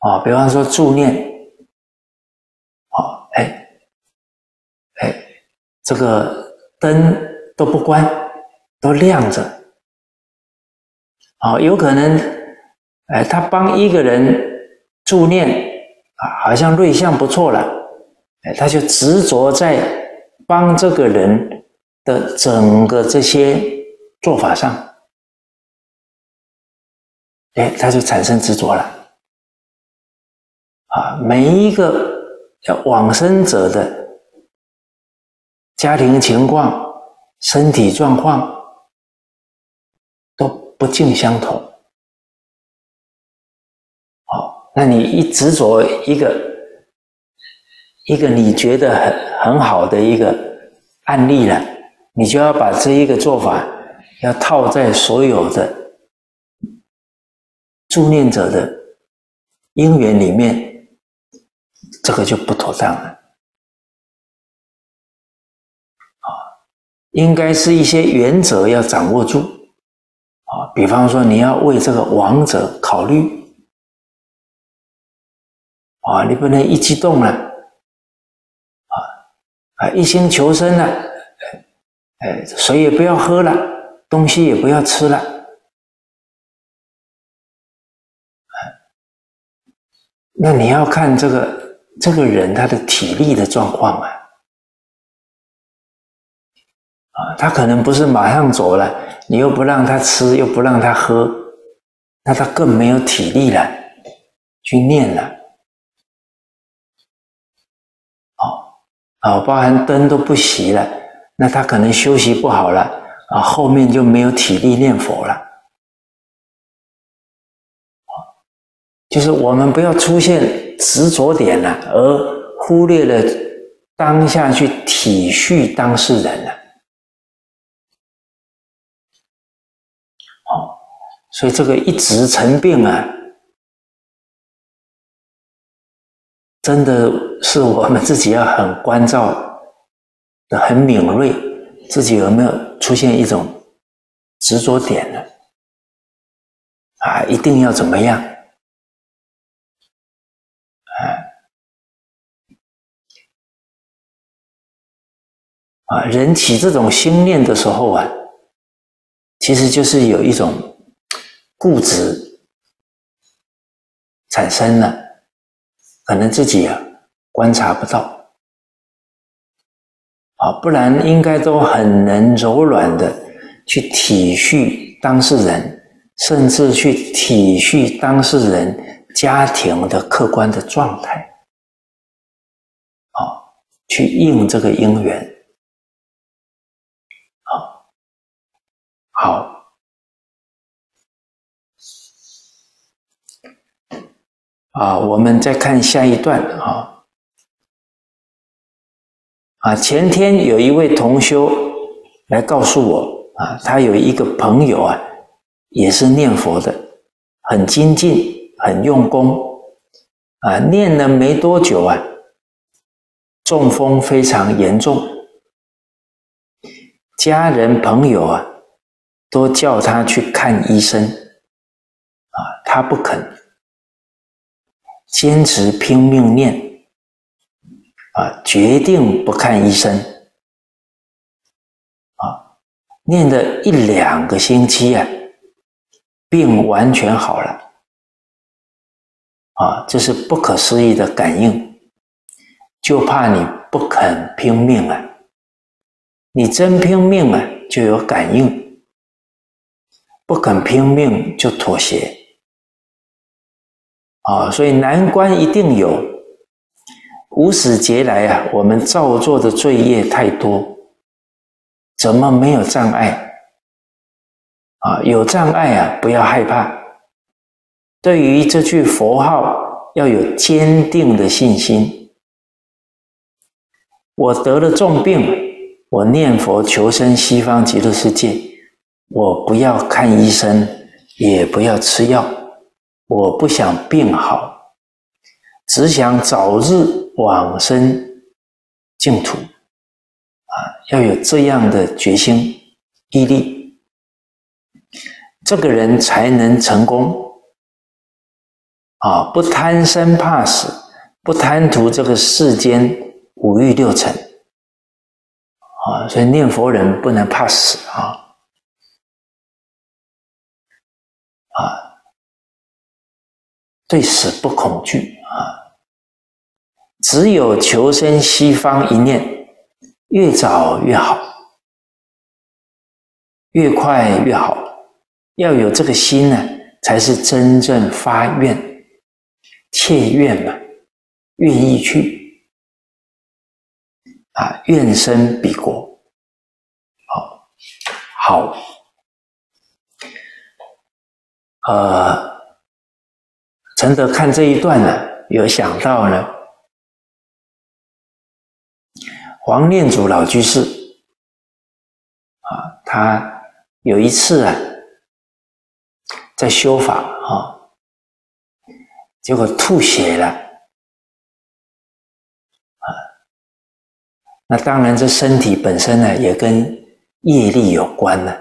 啊，比方说助念，啊，哎，哎，这个灯都不关，都亮着，啊，有可能，哎，他帮一个人助念，啊，好像瑞相不错了。他就执着在帮这个人的整个这些做法上，哎，他就产生执着了。啊，每一个要往生者的家庭情况、身体状况都不尽相同。那你一执着一个。一个你觉得很很好的一个案例了，你就要把这一个做法要套在所有的助念者的因缘里面，这个就不妥当了。啊，应该是一些原则要掌握住。啊，比方说你要为这个亡者考虑，啊，你不能一激动了。啊，一心求生了，哎，水也不要喝了，东西也不要吃了，那你要看这个这个人他的体力的状况啊，啊，他可能不是马上走了，你又不让他吃，又不让他喝，那他更没有体力了，去念了。啊，包含灯都不熄了，那他可能休息不好了啊，后面就没有体力念佛了。就是我们不要出现执着点了，而忽略了当下去体恤当事人了。好，所以这个一直成病啊。真的是我们自己要很关照、很敏锐，自己有没有出现一种执着点呢？啊，一定要怎么样？啊啊，人起这种心念的时候啊，其实就是有一种固执产生了，可能自己啊观察不到，啊，不然应该都很能柔软的去体恤当事人，甚至去体恤当事人家庭的客观的状态，啊，去应这个因缘。好，啊，我们再看下一段啊，啊，前天有一位同修来告诉我啊，他有一个朋友啊，也是念佛的，很精进，很用功，啊，念了没多久啊，中风非常严重，家人朋友啊。都叫他去看医生，啊，他不肯，坚持拼命念，啊，决定不看医生，啊，念的一两个星期啊，病完全好了，啊，这是不可思议的感应，就怕你不肯拼命啊，你真拼命啊，就有感应。不肯拼命就妥协。啊，所以难关一定有。无始劫来啊，我们造作的罪业太多，怎么没有障碍啊？有障碍啊，不要害怕。对于这句佛号，要有坚定的信心。我得了重病，我念佛求生西方极乐世界。我不要看医生，也不要吃药，我不想病好，只想早日往生净土。啊，要有这样的决心、毅力，这个人才能成功。啊，不贪生怕死，不贪图这个世间五欲六尘。啊，所以念佛人不能怕死啊。对死不恐惧啊！只有求生西方一念，越早越好，越快越好。要有这个心呢，才是真正发愿、切愿嘛，愿意去啊，愿生彼国。好，好。呃，陈德看这一段呢，有想到呢，黄念祖老居士啊，他有一次啊，在修法啊，结果吐血了啊，那当然这身体本身呢，也跟业力有关呢，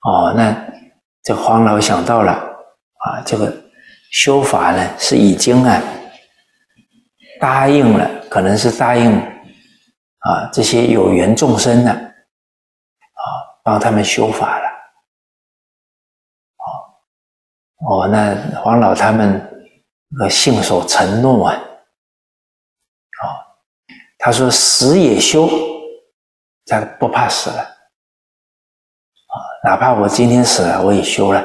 哦，那。这黄老想到了啊，这个修法呢是已经啊答应了，可能是答应啊这些有缘众生呢啊帮他们修法了，哦哦，那黄老他们呃信守承诺啊，哦，他说死也修，他不怕死了。哪怕我今天死了，我也修了，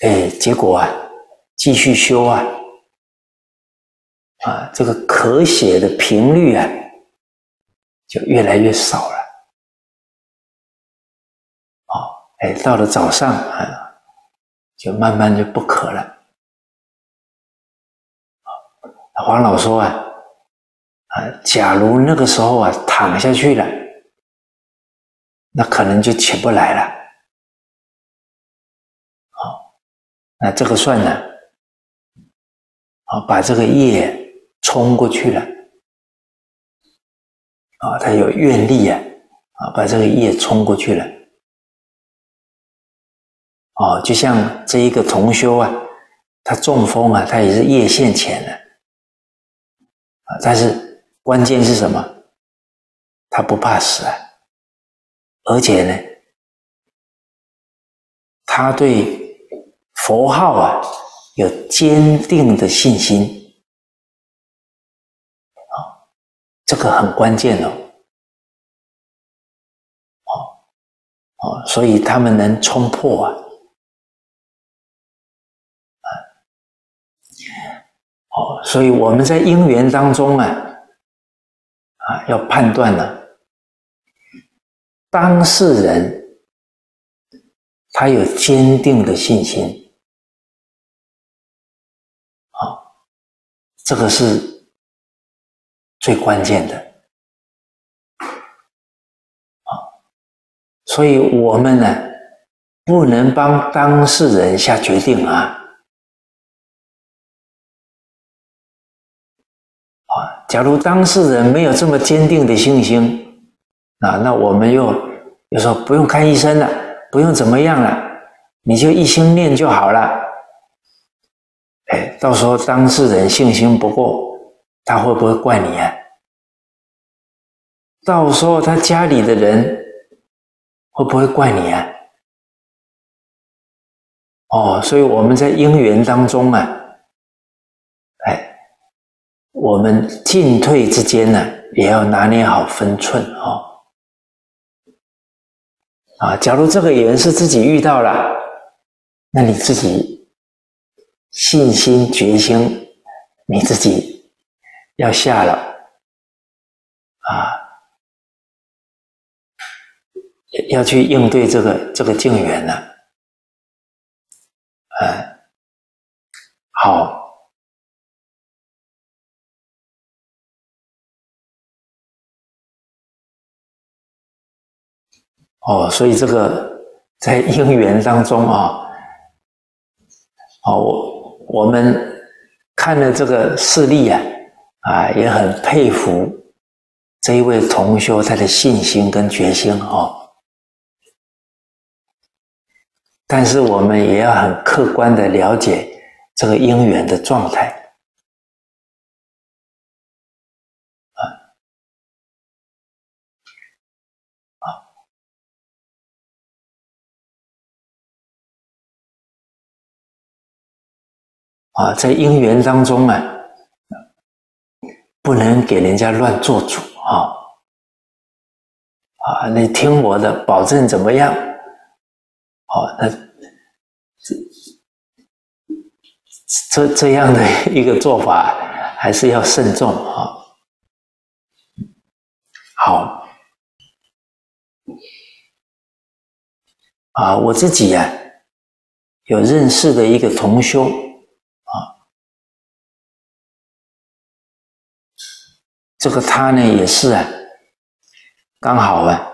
哎，结果啊，继续修啊，啊，这个咳血的频率啊，就越来越少了，啊，哎，到了早上啊，就慢慢就不咳了，啊，黄老说啊，啊，假如那个时候啊，躺下去了。那可能就起不来了，好，那这个算呢？啊，把这个业冲过去了，啊，他有愿力啊，啊，把这个业冲过去了。哦，就像这一个同修啊，他中风啊，他也是业现前了啊，但是关键是什么？他不怕死啊，而且呢，他对佛号啊有坚定的信心。啊，这个很关键哦，哦哦，所以他们能冲破啊。哦，所以我们在因缘当中啊，啊，要判断呢，当事人他有坚定的信心，这个是最关键的，啊，所以我们呢，不能帮当事人下决定啊。啊假如当事人没有这么坚定的信心，啊，那我们又又说不用看医生了，不用怎么样了，你就一心念就好了。到时候当事人信心不够，他会不会怪你啊？到时候他家里的人会不会怪你啊？哦，所以我们在因缘当中啊。哎我们进退之间呢，也要拿捏好分寸哦。啊，假如这个缘是自己遇到了，那你自己信心决心，你自己要下了啊，要去应对这个这个境缘了。嗯，好。哦，所以这个在因缘当中啊，哦，我我们看了这个事例啊，啊，也很佩服这一位同学他的信心跟决心哦。但是我们也要很客观的了解这个因缘的状态。啊，在因缘当中啊，不能给人家乱做主啊！啊，你听我的，保证怎么样？好，那这这这样的一个做法，还是要慎重啊！好，啊，我自己呀，有认识的一个同修。这个他呢也是啊，刚好啊，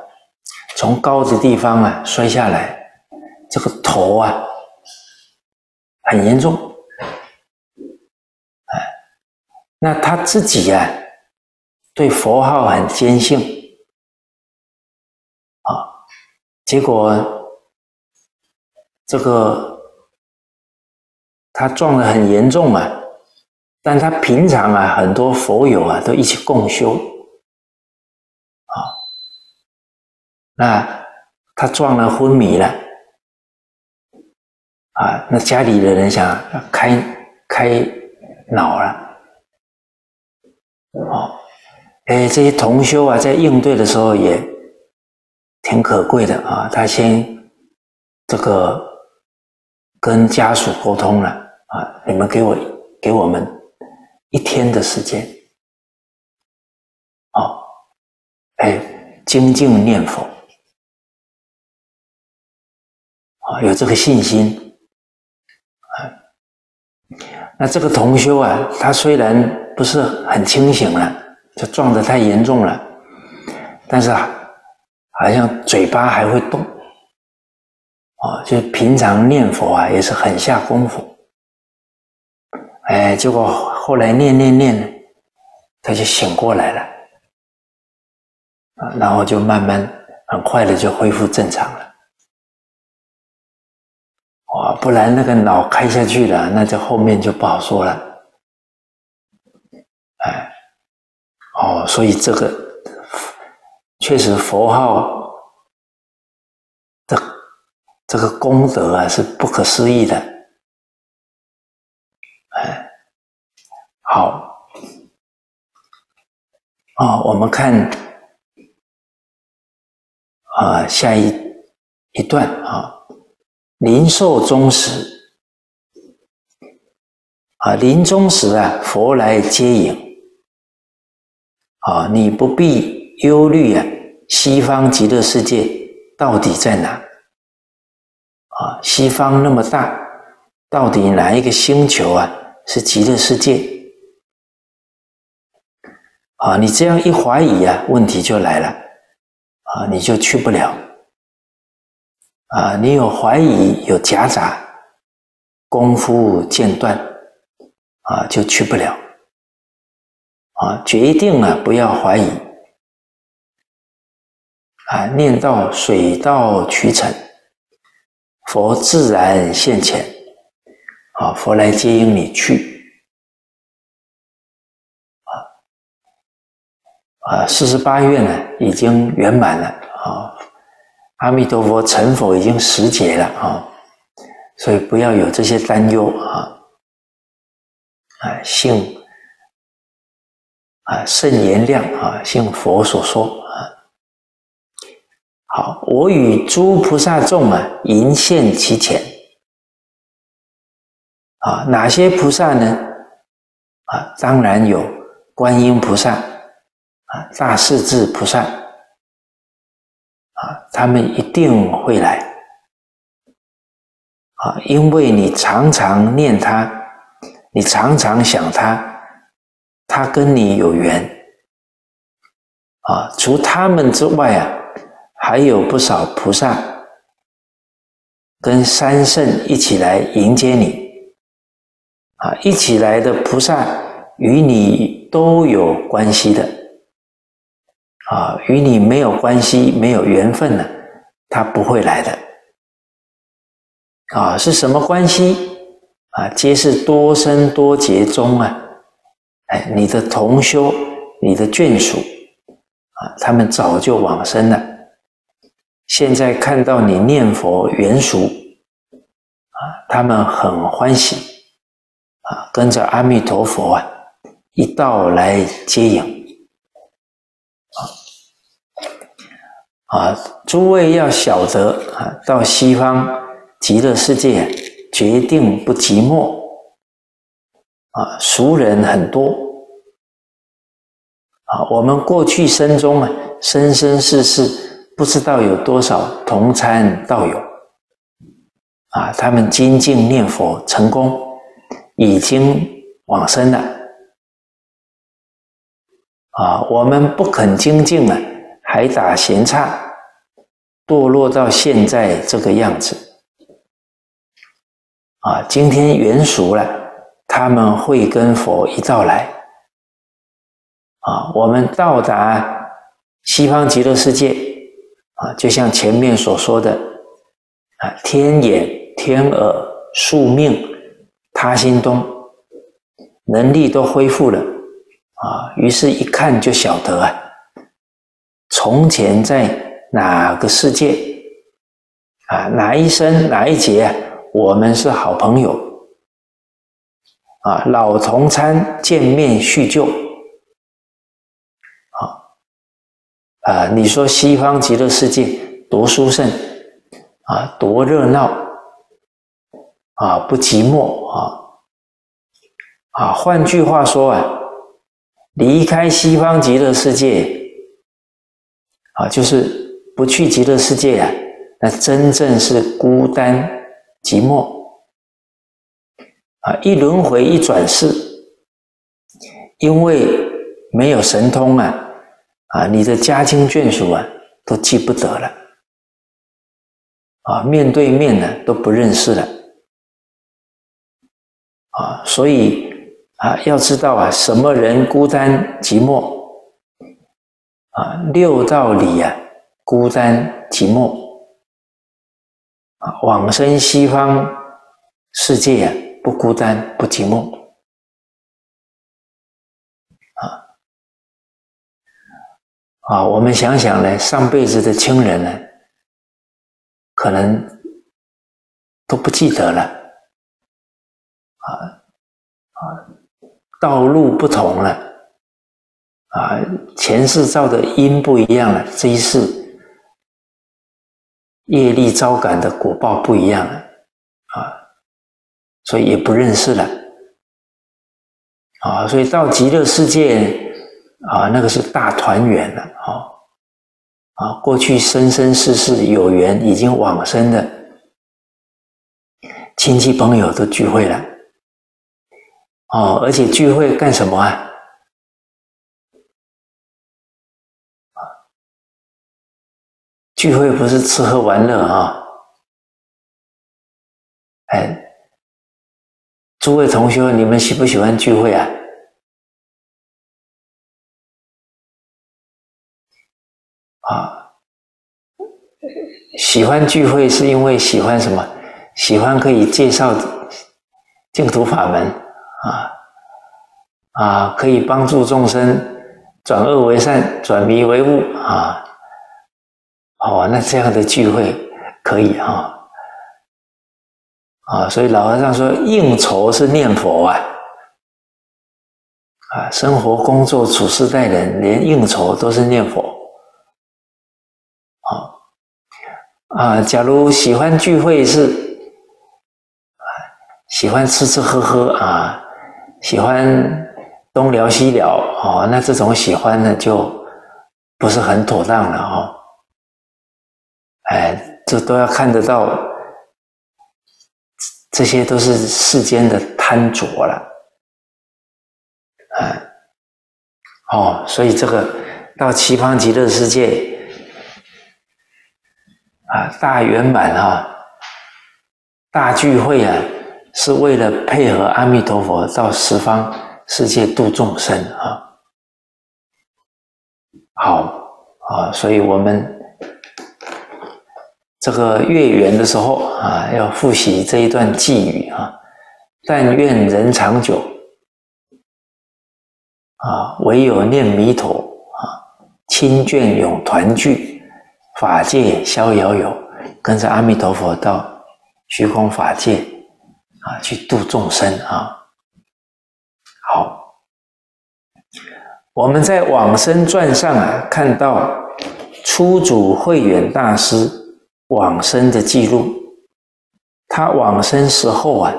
从高的地方啊摔下来，这个头啊很严重，啊，那他自己啊对佛号很坚信啊，结果这个他撞得很严重啊。但他平常啊，很多佛友啊都一起共修，啊，那他撞了昏迷了，啊，那家里的人想开开脑了，哦，哎，这些同修啊，在应对的时候也挺可贵的。啊，他先这个跟家属沟通了。啊，你们给我给我们。一天的时间，哦，哎，精进念佛，啊，有这个信心，啊，那这个同修啊，他虽然不是很清醒了，就撞得太严重了，但是啊，好像嘴巴还会动，啊，就平常念佛啊，也是很下功夫，哎，结果。后来念念念，他就醒过来了。啊，然后就慢慢很快的就恢复正常了。哇，不然那个脑开下去了，那这后面就不好说了。哎，哦，所以这个确实佛号的这个功德啊是不可思议的。哎，好，啊，我们看啊下一一段啊。临寿终时，啊，临终时啊，佛来接引，啊，你不必忧虑啊，西方极乐世界到底在哪？啊，西方那么大，到底哪一个星球啊是极乐世界？啊，你这样一怀疑啊，问题就来了，啊，你就去不了。啊，你有怀疑，有夹杂，功夫间断，啊，就去不了。啊，决定了不要怀疑。啊，念到水到渠成，佛自然现前。啊，佛来接引你去。啊，四十八愿呢，已经圆满了。啊。阿弥陀佛成佛已经十劫了啊，所以不要有这些担忧啊！啊，信啊，圣言量啊，信佛所说啊。好，我与诸菩萨众啊，迎现其前啊，哪些菩萨呢？啊，当然有观音菩萨啊，大势至菩萨。啊，他们一定会来啊，因为你常常念他，你常常想他，他跟你有缘啊。除他们之外啊，还有不少菩萨跟三圣一起来迎接你啊，一起来的菩萨与你都有关系的。啊，与你没有关系、没有缘分呢，他不会来的。啊，是什么关系？啊，皆是多生多劫中啊，哎，你的同修、你的眷属啊，他们早就往生了，现在看到你念佛圆熟啊，他们很欢喜啊，跟着阿弥陀佛啊，一道来接引。啊，诸位要晓得啊，到西方极乐世界决定不寂寞啊，熟人很多啊。我们过去生中啊，生生世世不知道有多少同参道友啊，他们精进念佛成功，已经往生了啊。我们不肯精进啊。还打闲岔，堕落到现在这个样子啊！今天元熟了，他们会跟佛一道来啊！我们到达西方极乐世界啊，就像前面所说的啊，天眼、天耳、宿命、他心东，能力都恢复了啊！于是，一看就晓得啊。从前在哪个世界啊？哪一生哪一劫？我们是好朋友啊，老同参见面叙旧啊啊！你说西方极乐世界多殊胜啊，多热闹啊，不寂寞啊啊！换句话说啊，离开西方极乐世界。啊，就是不去极乐世界啊，那真正是孤单寂寞啊！一轮回一转世，因为没有神通啊，啊，你的家亲眷属啊都记不得了啊，面对面呢都不认识了啊，所以啊，要知道啊，什么人孤单寂寞？啊，六道里啊，孤单寂寞。啊，往生西方世界啊，不孤单不寂寞。啊啊，我们想想呢，上辈子的亲人呢，可能都不记得了。啊啊，道路不同了。啊，前世造的因不一样了，这一世业力招感的果报不一样。了，啊，所以也不认识了，啊，所以到极乐世界啊，那个是大团圆了，啊，啊，过去生生世世有缘已经往生的亲戚朋友都聚会了，哦，而且聚会干什么啊？聚会不是吃喝玩乐啊！哎，诸位同学，你们喜不喜欢聚会啊？啊，喜欢聚会是因为喜欢什么？喜欢可以介绍净土法门啊啊，可以帮助众生转恶为善，转迷为悟啊。哦，那这样的聚会可以哈，啊，所以老和尚说应酬是念佛啊，啊，生活、工作、处事、待人，连应酬都是念佛，啊，啊，假如喜欢聚会是，啊，喜欢吃吃喝喝啊，喜欢东聊西聊，哦，那这种喜欢呢就不是很妥当了哦。哎，这都要看得到，这些都是世间的贪着了，啊，哦，所以这个到西方极乐世界啊，大圆满啊，大聚会啊，是为了配合阿弥陀佛到十方世界度众生啊，好啊，所以我们。这个月圆的时候啊，要复习这一段寄语啊。但愿人长久啊，唯有念弥陀啊，亲眷永团聚，法界逍遥游，跟着阿弥陀佛到虚空法界啊，去度众生啊。好，我们在往生传上啊，看到初祖慧远大师。往生的记录，他往生时候啊，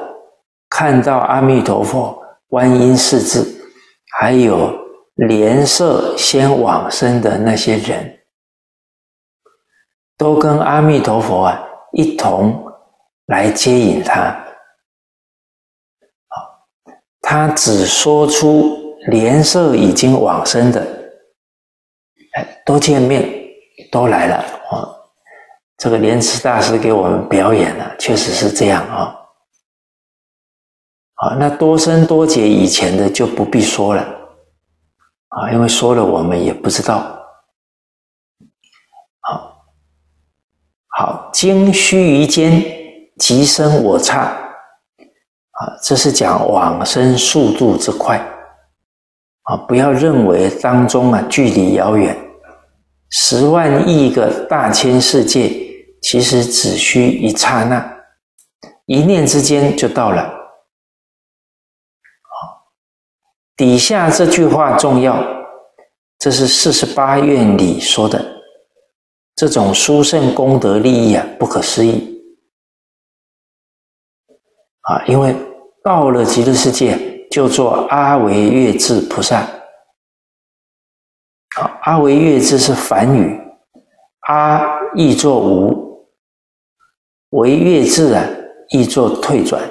看到阿弥陀佛、观音世智，还有莲社先往生的那些人，都跟阿弥陀佛啊一同来接引他。他只说出莲社已经往生的，哎，都见面，都来了啊。这个莲池大师给我们表演了，确实是这样啊。好，那多生多劫以前的就不必说了啊，因为说了我们也不知道。好，好，经须臾间即生我刹啊，这是讲往生速度之快啊，不要认为当中啊距离遥远，十万亿个大千世界。其实只需一刹那，一念之间就到了。好，底下这句话重要，这是四十八愿里说的，这种殊胜功德利益啊，不可思议。啊，因为到了极乐世界，就做阿维月智菩萨。啊，阿维月智是梵语，阿译作无。为月字啊，译作退转。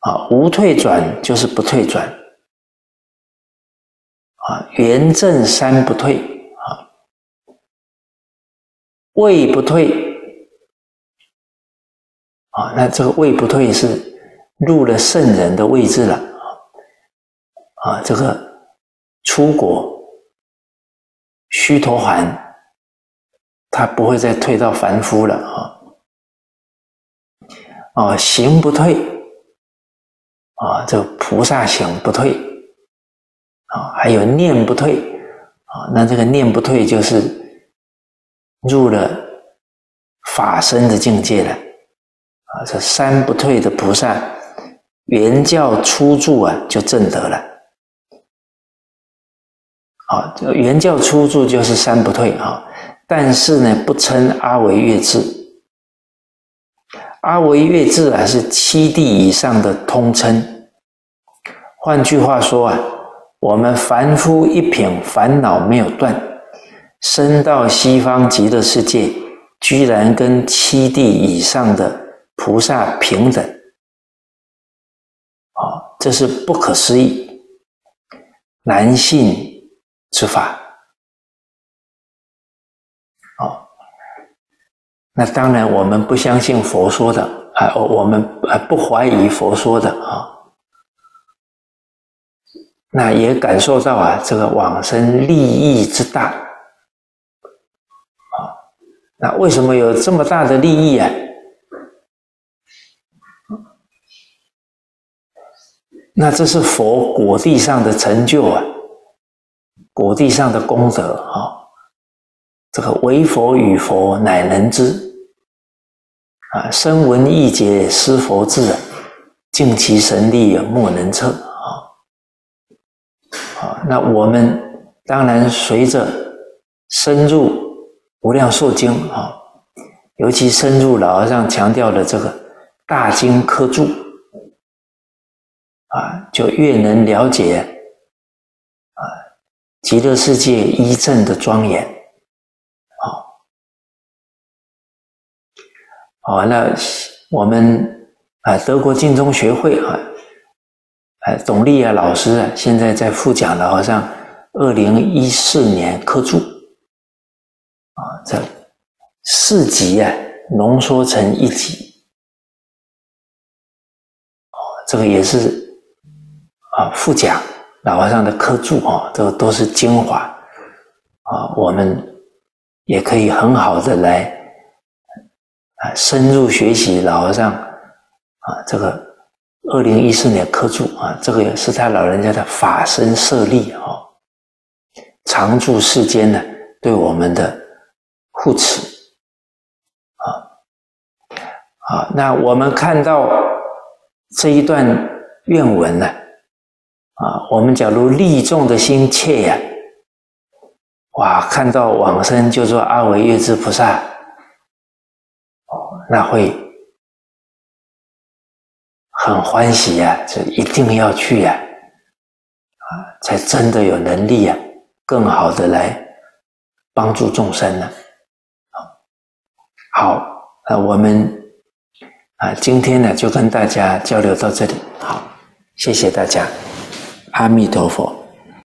啊，无退转就是不退转。啊，圆正三不退。啊，位不退。啊，那这个位不退是入了圣人的位置了。啊，啊，这个出国须陀洹，他不会再退到凡夫了啊！啊，行不退啊，这菩萨行不退啊，还有念不退啊，那这个念不退就是入了法身的境界了啊，这三不退的菩萨，原教初住啊，就证得了。啊，这原教初住就是三不退啊，但是呢，不称阿维月智。阿维月智啊，是七地以上的通称。换句话说啊，我们凡夫一品烦恼没有断，升到西方极乐世界，居然跟七地以上的菩萨平等。啊，这是不可思议、难信之法。那当然，我们不相信佛说的啊，我们啊不怀疑佛说的啊。那也感受到啊，这个往生利益之大啊。那为什么有这么大的利益啊？那这是佛果地上的成就啊，果地上的功德啊。这个唯佛与佛乃能知啊，声闻意解思佛智，尽其神力莫能测啊！啊，那我们当然随着深入无量寿经啊，尤其深入老和尚强调的这个大经科注啊，就越能了解啊极乐世界一正的庄严。好，那我们啊，德国晋中学会啊，哎，董丽啊老师啊，现在在复讲了，好像二零一四年课注啊，这四集啊浓缩成一集，哦，这个也是啊复讲老和尚的课注啊，这个都是精华啊，我们也可以很好的来。深入学习老和尚啊，这个二零一四年刻注啊，这个也是他老人家的法身舍利啊，常住世间呢，对我们的护持啊啊，那我们看到这一段愿文呢啊，我们假如利众的心切呀，哇，看到往生就说阿维月智菩萨。那会很欢喜呀，这一定要去呀，啊，才真的有能力呀，更好的来帮助众生呢。好，那我们啊，今天呢就跟大家交流到这里，好，谢谢大家，阿弥陀佛。